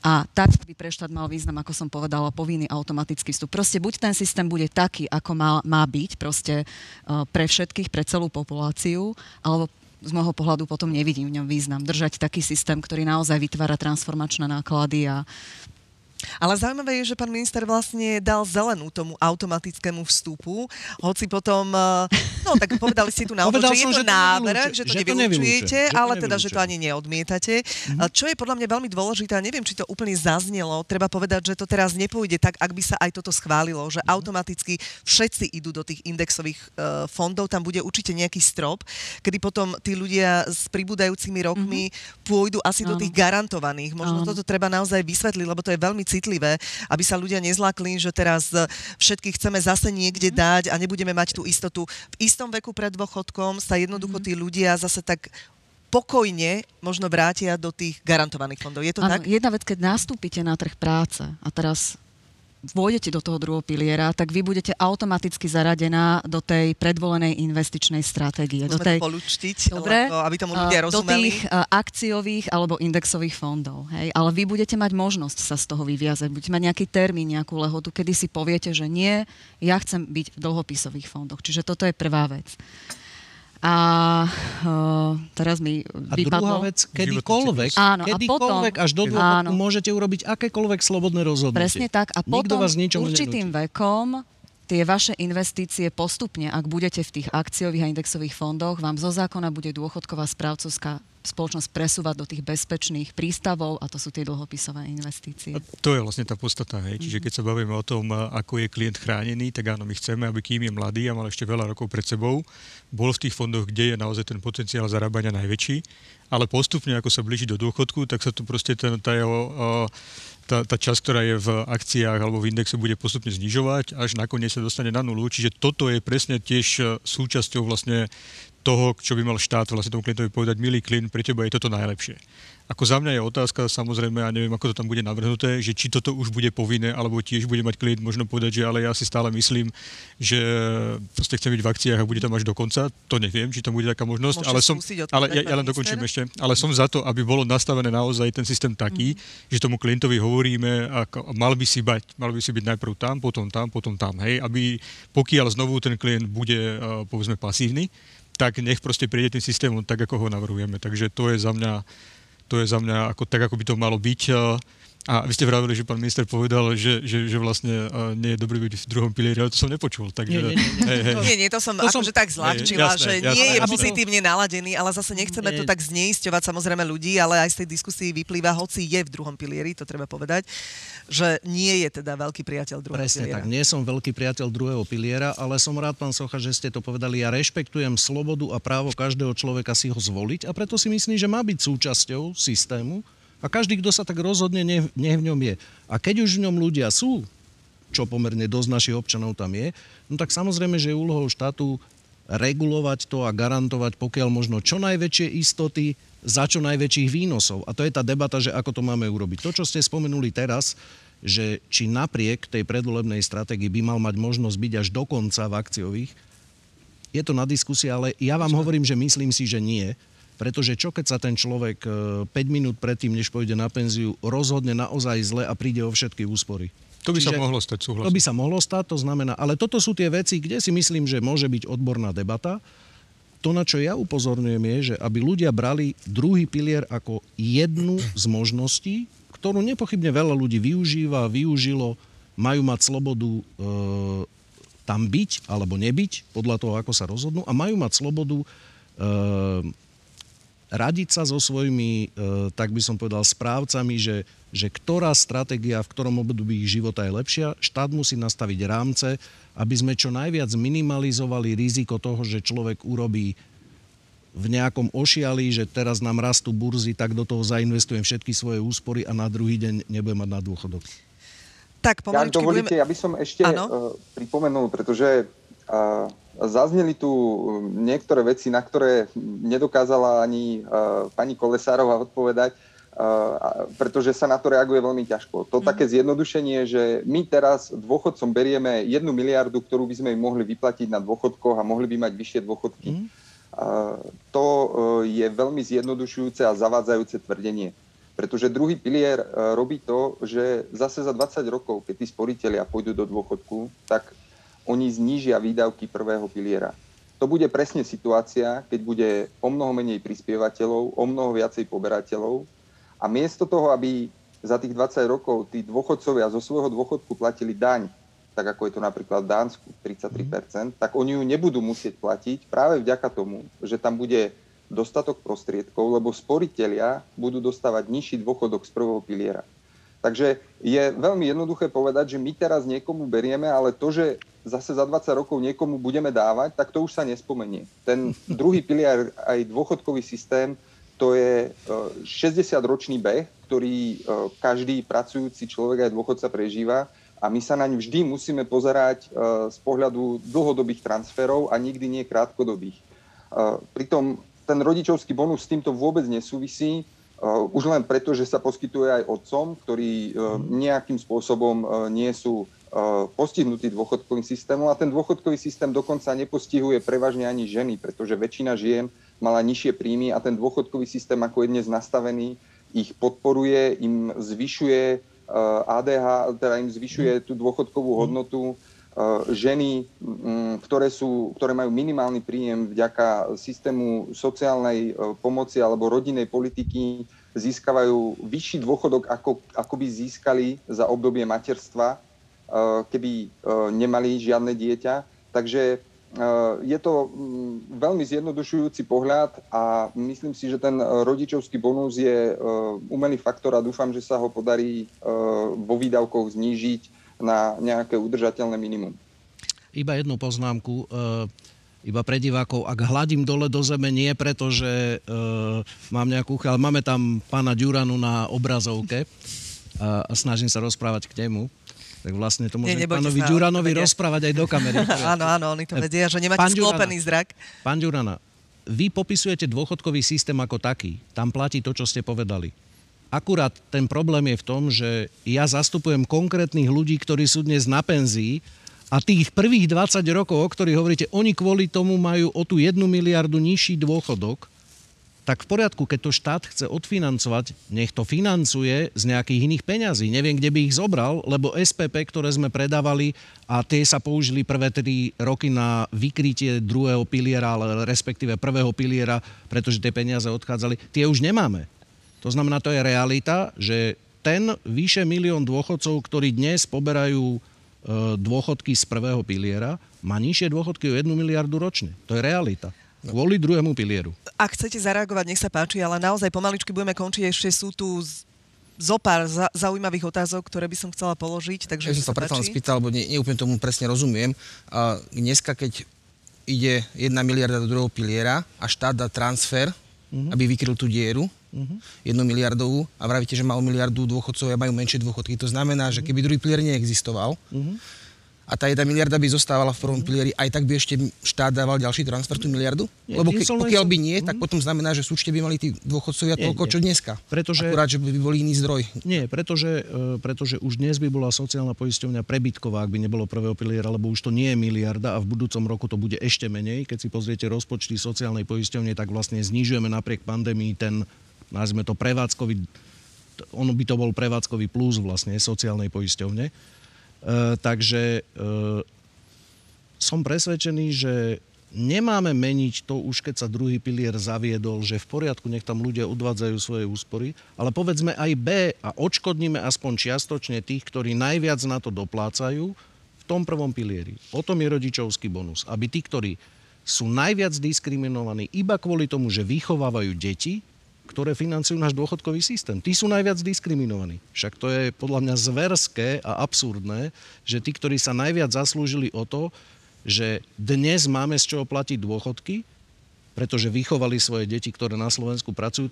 Speaker 7: a tak by pre štát mal význam, ako som povedala, povinný automatický vstup. Proste buď ten systém bude taký, ako má, má byť, proste uh, pre všetkých, pre celú populáciu, alebo z môjho pohľadu potom nevidím v ňom význam držať taký systém, ktorý naozaj vytvára transformačné náklady a
Speaker 1: Ale zaujímavé je, že pán minister vlastne dal zelenú tomu automatickému vstupu, hoci potom, eh, no tak povedali ste tu na [laughs]
Speaker 2: Povedal
Speaker 1: že je
Speaker 2: som,
Speaker 1: to
Speaker 2: že
Speaker 1: návrh, že to
Speaker 2: že
Speaker 1: nevylučujete,
Speaker 2: že to
Speaker 1: ale teda, že to ani neodmietate. A Čo je podľa mňa veľmi dôležité, a neviem, či to úplne zaznelo, treba povedať, že to teraz nepôjde tak, ak by sa aj toto schválilo, že automaticky všetci idú do tých indexových e, fondov, tam bude určite nejaký strop, kedy potom tí ľudia s pribúdajúcimi rokmi pôjdu asi do
Speaker 7: Áno.
Speaker 1: tých garantovaných. Možno
Speaker 7: Áno.
Speaker 1: toto treba naozaj vysvetliť, lebo to je veľmi citlivé, aby sa ľudia nezlakli, že teraz e, všetkých chceme zase niekde dať a nebudeme mať tú istotu. V istom veku pred dôchodkom sa jednoducho tí ľudia zase tak pokojne možno vrátia do tých garantovaných fondov. Je to
Speaker 7: Áno,
Speaker 1: tak?
Speaker 7: jedna vec, keď nastúpite na trh práce a teraz vôjdete do toho druhého piliera, tak vy budete automaticky zaradená do tej predvolenej investičnej stratégie. do
Speaker 1: Musíme
Speaker 7: tej,
Speaker 1: to polúčtiť,
Speaker 7: Dobre,
Speaker 1: lebo aby tomu ľudia
Speaker 7: a, do
Speaker 1: rozumeli.
Speaker 7: tých akciových alebo indexových fondov. Hej? Ale vy budete mať možnosť sa z toho vyviazať. Budete mať nejaký termín, nejakú lehotu, kedy si poviete, že nie, ja chcem byť v dlhopisových fondoch. Čiže toto je prvá vec. A uh, teraz mi
Speaker 2: A
Speaker 7: vypadlo...
Speaker 2: druhá vec, kedykoľvek,
Speaker 7: Áno, a
Speaker 2: kedykoľvek
Speaker 7: potom-
Speaker 2: až do dôchodku môžete urobiť akékoľvek slobodné rozhodnutie.
Speaker 7: Presne tak. A
Speaker 2: Nikto
Speaker 7: potom
Speaker 2: vás ničomu
Speaker 7: určitým
Speaker 2: nenúti.
Speaker 7: vekom tie vaše investície postupne, ak budete v tých akciových a indexových fondoch, vám zo zákona bude dôchodková správcovská spoločnosť presúvať do tých bezpečných prístavov a to sú tie dlhopisové investície.
Speaker 3: A to je vlastne tá podstata, hej. Čiže keď sa bavíme o tom, ako je klient chránený, tak áno, my chceme, aby kým je mladý a mal ešte veľa rokov pred sebou, bol v tých fondoch, kde je naozaj ten potenciál zarábania najväčší, ale postupne, ako sa blíži do dôchodku, tak sa tu proste ten, tá jeho tá, tá časť, ktorá je v akciách alebo v indexe, bude postupne znižovať, až nakoniec sa dostane na nulu. Čiže toto je presne tiež e, súčasťou vlastne toho, čo by mal štát vlastne tomu klientovi povedať, milý klient, pre teba je toto najlepšie. Ako za mňa je otázka, samozrejme, a neviem, ako to tam bude navrhnuté, že či toto už bude povinné, alebo tiež bude mať klient možno povedať, že ale ja si stále myslím, že proste chcem byť v akciách a bude tam až do konca. To neviem, či tam bude taká možnosť,
Speaker 1: Môže
Speaker 3: ale som, ale ja, ja len dokončím ešte, ale som za to, aby bolo nastavené naozaj ten systém taký, že tomu klientovi hovoríme, ako, mal by si bať, mal by si byť najprv tam, potom tam, potom tam, hej, aby pokiaľ znovu ten klient bude, uh, povedzme, pasívny, tak nech proste príde tým systémom tak, ako ho navrhujeme. Takže to je za mňa, to je za mňa ako, tak, ako by to malo byť. A vy ste vravili, že pán minister povedal, že, že, že vlastne uh, nie je dobré byť v druhom pilieri, ale to som nepočul. Takže,
Speaker 2: Nie, nie, nie.
Speaker 3: Hej, hej.
Speaker 1: Nie, nie, to som
Speaker 2: To som-
Speaker 1: akože tak zľahčila,
Speaker 3: jasné,
Speaker 1: že
Speaker 3: jasné.
Speaker 1: nie je
Speaker 2: to-
Speaker 1: pozitívne naladený, ale zase nechceme to
Speaker 2: Nie.
Speaker 1: tak zneisťovať samozrejme ľudí, ale aj z tej diskusii vyplýva, hoci je v druhom pilieri, to treba povedať, že nie je teda veľký priateľ druhého
Speaker 2: Presne
Speaker 1: piliera.
Speaker 2: tak. Nie som veľký priateľ druhého piliera, ale som rád, pán Socha, že ste to povedali. Ja rešpektujem slobodu a právo každého človeka si ho zvoliť a preto si myslím, že má byť súčasťou systému a každý, kto sa tak rozhodne, nech, nech v ňom je. A keď už v ňom ľudia sú, čo pomerne dosť našich občanov tam je, no tak samozrejme, že je úlohou štátu regulovať to a garantovať pokiaľ možno čo najväčšie istoty za čo najväčších výnosov. A to je tá debata, že ako to máme urobiť. To, čo ste spomenuli teraz, že či napriek tej predvolebnej stratégii by mal mať možnosť byť až do konca v akciových, je to na diskusie, ale ja vám hovorím, že myslím si, že nie. Pretože čo keď sa ten človek e, 5 minút predtým, než pôjde na penziu, rozhodne naozaj zle a príde o všetky úspory.
Speaker 3: To by sa
Speaker 2: Čiže-
Speaker 3: mohlo stať,
Speaker 2: To
Speaker 3: súhlasím.
Speaker 2: by sa mohlo stať, to znamená, ale toto sú tie veci, kde si myslím, že môže byť odborná debata. To, na čo ja upozorňujem, je, že aby ľudia brali druhý pilier ako jednu z možností, ktorú nepochybne veľa ľudí využíva, využilo, majú mať slobodu e, tam byť alebo nebyť, podľa toho, ako sa rozhodnú, a majú mať slobodu e, radiť sa so svojimi, e, tak by som povedal, správcami, že, že ktorá stratégia v ktorom období ich života je lepšia. Štát musí nastaviť rámce, aby sme čo najviac minimalizovali riziko toho, že človek urobí v nejakom ošiali, že teraz nám rastú burzy, tak do toho zainvestujem všetky svoje úspory a na druhý deň nebudem mať na dôchodok.
Speaker 1: Tak,
Speaker 6: Ja
Speaker 1: pomaličky
Speaker 6: dovolíte,
Speaker 1: budeme...
Speaker 6: ja by som ešte uh, pripomenul, pretože uh, zazneli tu niektoré veci, na ktoré nedokázala ani uh, pani Kolesárova odpovedať, uh, pretože sa na to reaguje veľmi ťažko. To také zjednodušenie, že my teraz dôchodcom berieme jednu miliardu, ktorú by sme im mohli vyplatiť na dôchodkoch a mohli by mať vyššie dôchodky. Uh, to uh, je veľmi zjednodušujúce a zavádzajúce tvrdenie. Pretože druhý pilier robí to, že zase za 20 rokov, keď tí sporiteľia pôjdu do dôchodku, tak oni znížia výdavky prvého piliera. To bude presne situácia, keď bude o mnoho menej prispievateľov, o mnoho viacej poberateľov a miesto toho, aby za tých 20 rokov tí dôchodcovia zo svojho dôchodku platili daň tak ako je to napríklad v Dánsku 33%, tak oni ju nebudú musieť platiť práve vďaka tomu, že tam bude dostatok prostriedkov, lebo sporiteľia budú dostávať nižší dôchodok z prvého piliera. Takže je veľmi jednoduché povedať, že my teraz niekomu berieme, ale to, že zase za 20 rokov niekomu budeme dávať, tak to už sa nespomenie. Ten druhý pilier, aj dôchodkový systém, to je 60-ročný e, beh, ktorý e, každý pracujúci človek aj dôchodca prežíva a my sa naň vždy musíme pozerať e, z pohľadu dlhodobých transferov a nikdy nie krátkodobých. Pritom ten rodičovský bonus s týmto vôbec nesúvisí, už len preto, že sa poskytuje aj otcom, ktorí nejakým spôsobom nie sú postihnutí dôchodkovým systémom a ten dôchodkový systém dokonca nepostihuje prevažne ani ženy, pretože väčšina žien mala nižšie príjmy a ten dôchodkový systém, ako je dnes nastavený, ich podporuje, im zvyšuje ADH, teda im zvyšuje tú dôchodkovú hodnotu. E, ženy, ktoré, sú, ktoré majú minimálny príjem vďaka systému sociálnej pomoci alebo rodinnej politiky, získavajú vyšší dôchodok, ako, ako by získali za obdobie materstva, keby nemali žiadne dieťa. Takže je to veľmi zjednodušujúci pohľad a myslím si, že ten rodičovský bonus je umelý faktor a dúfam, že sa ho podarí vo výdavkoch znížiť na nejaké udržateľné minimum.
Speaker 2: Iba jednu poznámku, iba pre divákov, ak hladím dole do zeme, nie preto, že mám nejakú ale máme tam pána Ďuranu na obrazovke a, a snažím sa rozprávať k nemu. Tak vlastne to môžem Nie, pánovi Ďuranovi rozprávať aj do kamery. [laughs]
Speaker 1: áno, áno, oni to vedia, že nemáte pán sklopený zrak.
Speaker 2: Pán Ďurana, vy popisujete dôchodkový systém ako taký. Tam platí to, čo ste povedali. Akurát ten problém je v tom, že ja zastupujem konkrétnych ľudí, ktorí sú dnes na penzii a tých prvých 20 rokov, o ktorých hovoríte, oni kvôli tomu majú o tú 1 miliardu nižší dôchodok, tak v poriadku, keď to štát chce odfinancovať, nech to financuje z nejakých iných peňazí. Neviem, kde by ich zobral, lebo SPP, ktoré sme predávali a tie sa použili prvé 3 roky na vykrytie druhého piliera, ale respektíve prvého piliera, pretože tie peniaze odchádzali, tie už nemáme. To znamená, to je realita, že ten vyše milión dôchodcov, ktorí dnes poberajú e, dôchodky z prvého piliera, má nižšie dôchodky o 1 miliardu ročne. To je realita. Kvôli druhému pilieru.
Speaker 1: Ak chcete zareagovať, nech sa páči, ale naozaj pomaličky budeme končiť. Ešte sú tu zo pár zaujímavých otázok, ktoré by som chcela položiť. Takže
Speaker 4: ja som sa preto spýtal, lebo nie, neúplne tomu presne rozumiem. Dneska, keď ide 1 miliarda do druhého piliera a štát dá transfer, uh-huh. aby vykryl tú dieru, uh-huh. jednu miliardovú a vravíte, že malo miliardu dôchodcov a majú menšie dôchodky. To znamená, že keby druhý pilier neexistoval, uh-huh a tá jedna miliarda by zostávala v prvom pilieri, aj tak by ešte štát dával ďalší transfer, tú miliardu? Nie, Lebo ke, pokiaľ by nie, tak mhm. potom znamená, že súčte by mali tí dôchodcovia nie, toľko, nie. čo dneska. Pretože, Akurát, že by boli iný zdroj.
Speaker 2: Nie, pretože, e, pretože už dnes by bola sociálna poisťovňa prebytková, ak by nebolo prvého piliera, lebo už to nie je miliarda a v budúcom roku to bude ešte menej. Keď si pozriete rozpočty sociálnej poisťovne, tak vlastne znižujeme napriek pandémii ten, nazvime to prevádzkový, ono by to bol prevádzkový plus vlastne sociálnej poisťovne takže e, som presvedčený, že nemáme meniť to už keď sa druhý pilier zaviedol, že v poriadku, nech tam ľudia odvádzajú svoje úspory, ale povedzme aj B a odškodníme aspoň čiastočne tých, ktorí najviac na to doplácajú v tom prvom pilieri. O tom je rodičovský bonus. Aby tí, ktorí sú najviac diskriminovaní iba kvôli tomu, že vychovávajú deti, ktoré financujú náš dôchodkový systém. Tí sú najviac diskriminovaní. Však to je podľa mňa zverské a absurdné, že tí, ktorí sa najviac zaslúžili o to, že dnes máme z čoho platiť dôchodky, pretože vychovali svoje deti, ktoré na Slovensku pracujú,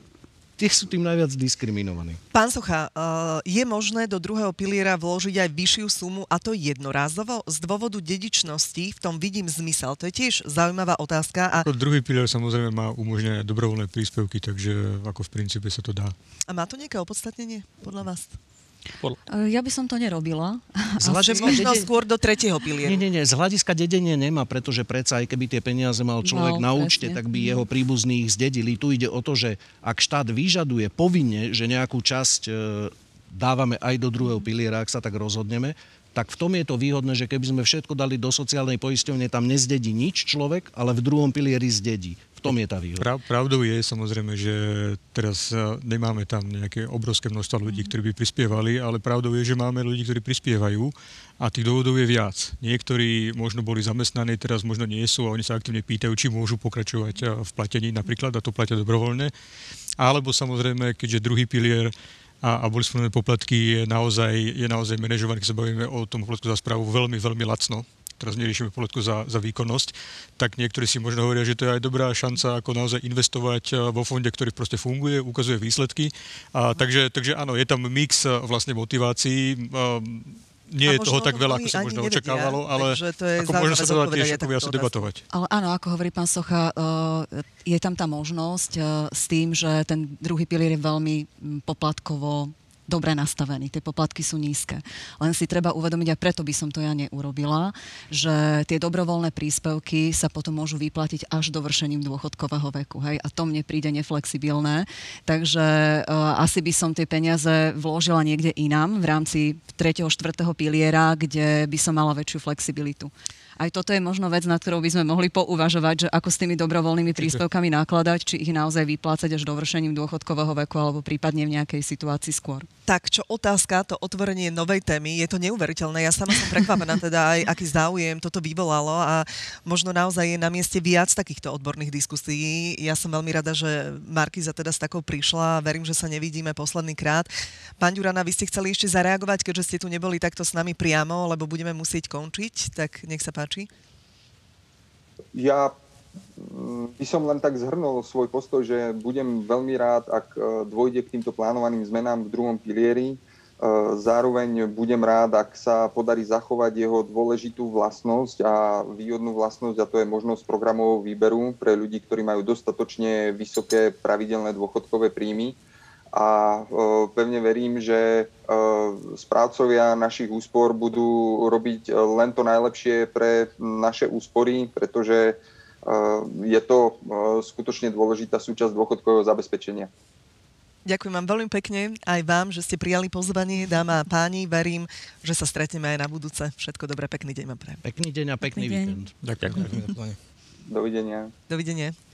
Speaker 2: tie sú tým najviac diskriminovaní.
Speaker 1: Pán Socha, uh, je možné do druhého piliera vložiť aj vyššiu sumu a to jednorázovo? Z dôvodu dedičnosti v tom vidím zmysel. To je tiež zaujímavá otázka. A...
Speaker 3: Ako druhý pilier samozrejme má umožnené dobrovoľné príspevky, takže ako v princípe sa to dá.
Speaker 1: A má to nejaké opodstatnenie podľa vás?
Speaker 7: E, ja by som to nerobila.
Speaker 1: Z [laughs] hľadiska možno dede... skôr do tretieho pilieru.
Speaker 2: Nie, nie, nie. Z hľadiska dedenie nemá, pretože predsa aj keby tie peniaze mal človek no, na účte, tak by jeho príbuzní ich zdedili. Tu ide o to, že ak štát vyžaduje povinne, že nejakú časť e, dávame aj do druhého piliera, ak sa tak rozhodneme, tak v tom je to výhodné, že keby sme všetko dali do sociálnej poisťovne, tam nezdedí nič človek, ale v druhom pilieri zdedí. V tom je tá výhoda.
Speaker 3: Prav, pravdou je samozrejme, že teraz e, nemáme tam nejaké obrovské množstvo ľudí, ktorí by prispievali, ale pravdou je, že máme ľudí, ktorí prispievajú a tých dôvodov je viac. Niektorí možno boli zamestnaní, teraz možno nie sú a oni sa aktívne pýtajú, či môžu pokračovať e, v platení napríklad a to platia dobrovoľne. Alebo samozrejme, keďže druhý pilier a, a boli spomenuté poplatky, je naozaj, je naozaj manažovaný, keď sa bavíme o tom poplatku za správu, veľmi, veľmi lacno teraz neriešime poplatku za, za výkonnosť, tak niektorí si možno hovoria, že to je aj dobrá šanca ako naozaj investovať eh, vo fonde, ktorý proste funguje, ukazuje výsledky. A, takže, takže áno, je tam mix eh, vlastne motivácií. Um, nie je toho tak veľa, ako sa možno nevedia, očakávalo, ale to je ako možno sa dá tiež ako asi debatovať.
Speaker 7: Ale áno, ako hovorí pán Socha, je tam tá možnosť s tým, že ten druhý pilier je veľmi poplatkovo dobre nastavený, tie poplatky sú nízke. Len si treba uvedomiť, a preto by som to ja neurobila, že tie dobrovoľné príspevky sa potom môžu vyplatiť až dovršením dôchodkového veku. Hej? A to mne príde neflexibilné. Takže uh, asi by som tie peniaze vložila niekde inám v rámci 3. 4. piliera, kde by som mala väčšiu flexibilitu. Aj toto je možno vec, nad ktorou by sme mohli pouvažovať, že ako s tými dobrovoľnými príspevkami nakladať, či ich naozaj vyplácať až dovršením dôchodkového veku alebo prípadne v nejakej situácii skôr.
Speaker 1: Tak, čo otázka, to otvorenie novej témy, je to neuveriteľné. Ja sama som prekvapená [laughs] teda aj, aký záujem toto vyvolalo a možno naozaj je na mieste viac takýchto odborných diskusí. Ja som veľmi rada, že Markiza teda s takou prišla a verím, že sa nevidíme posledný krát. Pán Ďurana, vy ste chceli ešte zareagovať, keďže ste tu neboli takto s nami priamo, lebo budeme musieť končiť, tak nech sa páči.
Speaker 6: Ja mm, by som len tak zhrnul svoj postoj, že budem veľmi rád, ak e, dôjde k týmto plánovaným zmenám v druhom pilieri. E, zároveň budem rád, ak sa podarí zachovať jeho dôležitú vlastnosť a výhodnú vlastnosť, a to je možnosť programového výberu pre ľudí, ktorí majú dostatočne vysoké pravidelné dôchodkové príjmy a pevne verím, že správcovia našich úspor budú robiť len to najlepšie pre naše úspory, pretože je to skutočne dôležitá súčasť dôchodkového zabezpečenia.
Speaker 1: Ďakujem vám veľmi pekne aj vám, že ste prijali pozvanie, dáma a páni. Verím, že sa stretneme aj na budúce. Všetko dobré, pekný deň vám prajem.
Speaker 2: Pekný deň a pekný, pekný víkend.
Speaker 3: Ďakujem.
Speaker 6: Dovidenia.
Speaker 1: Dovidenia.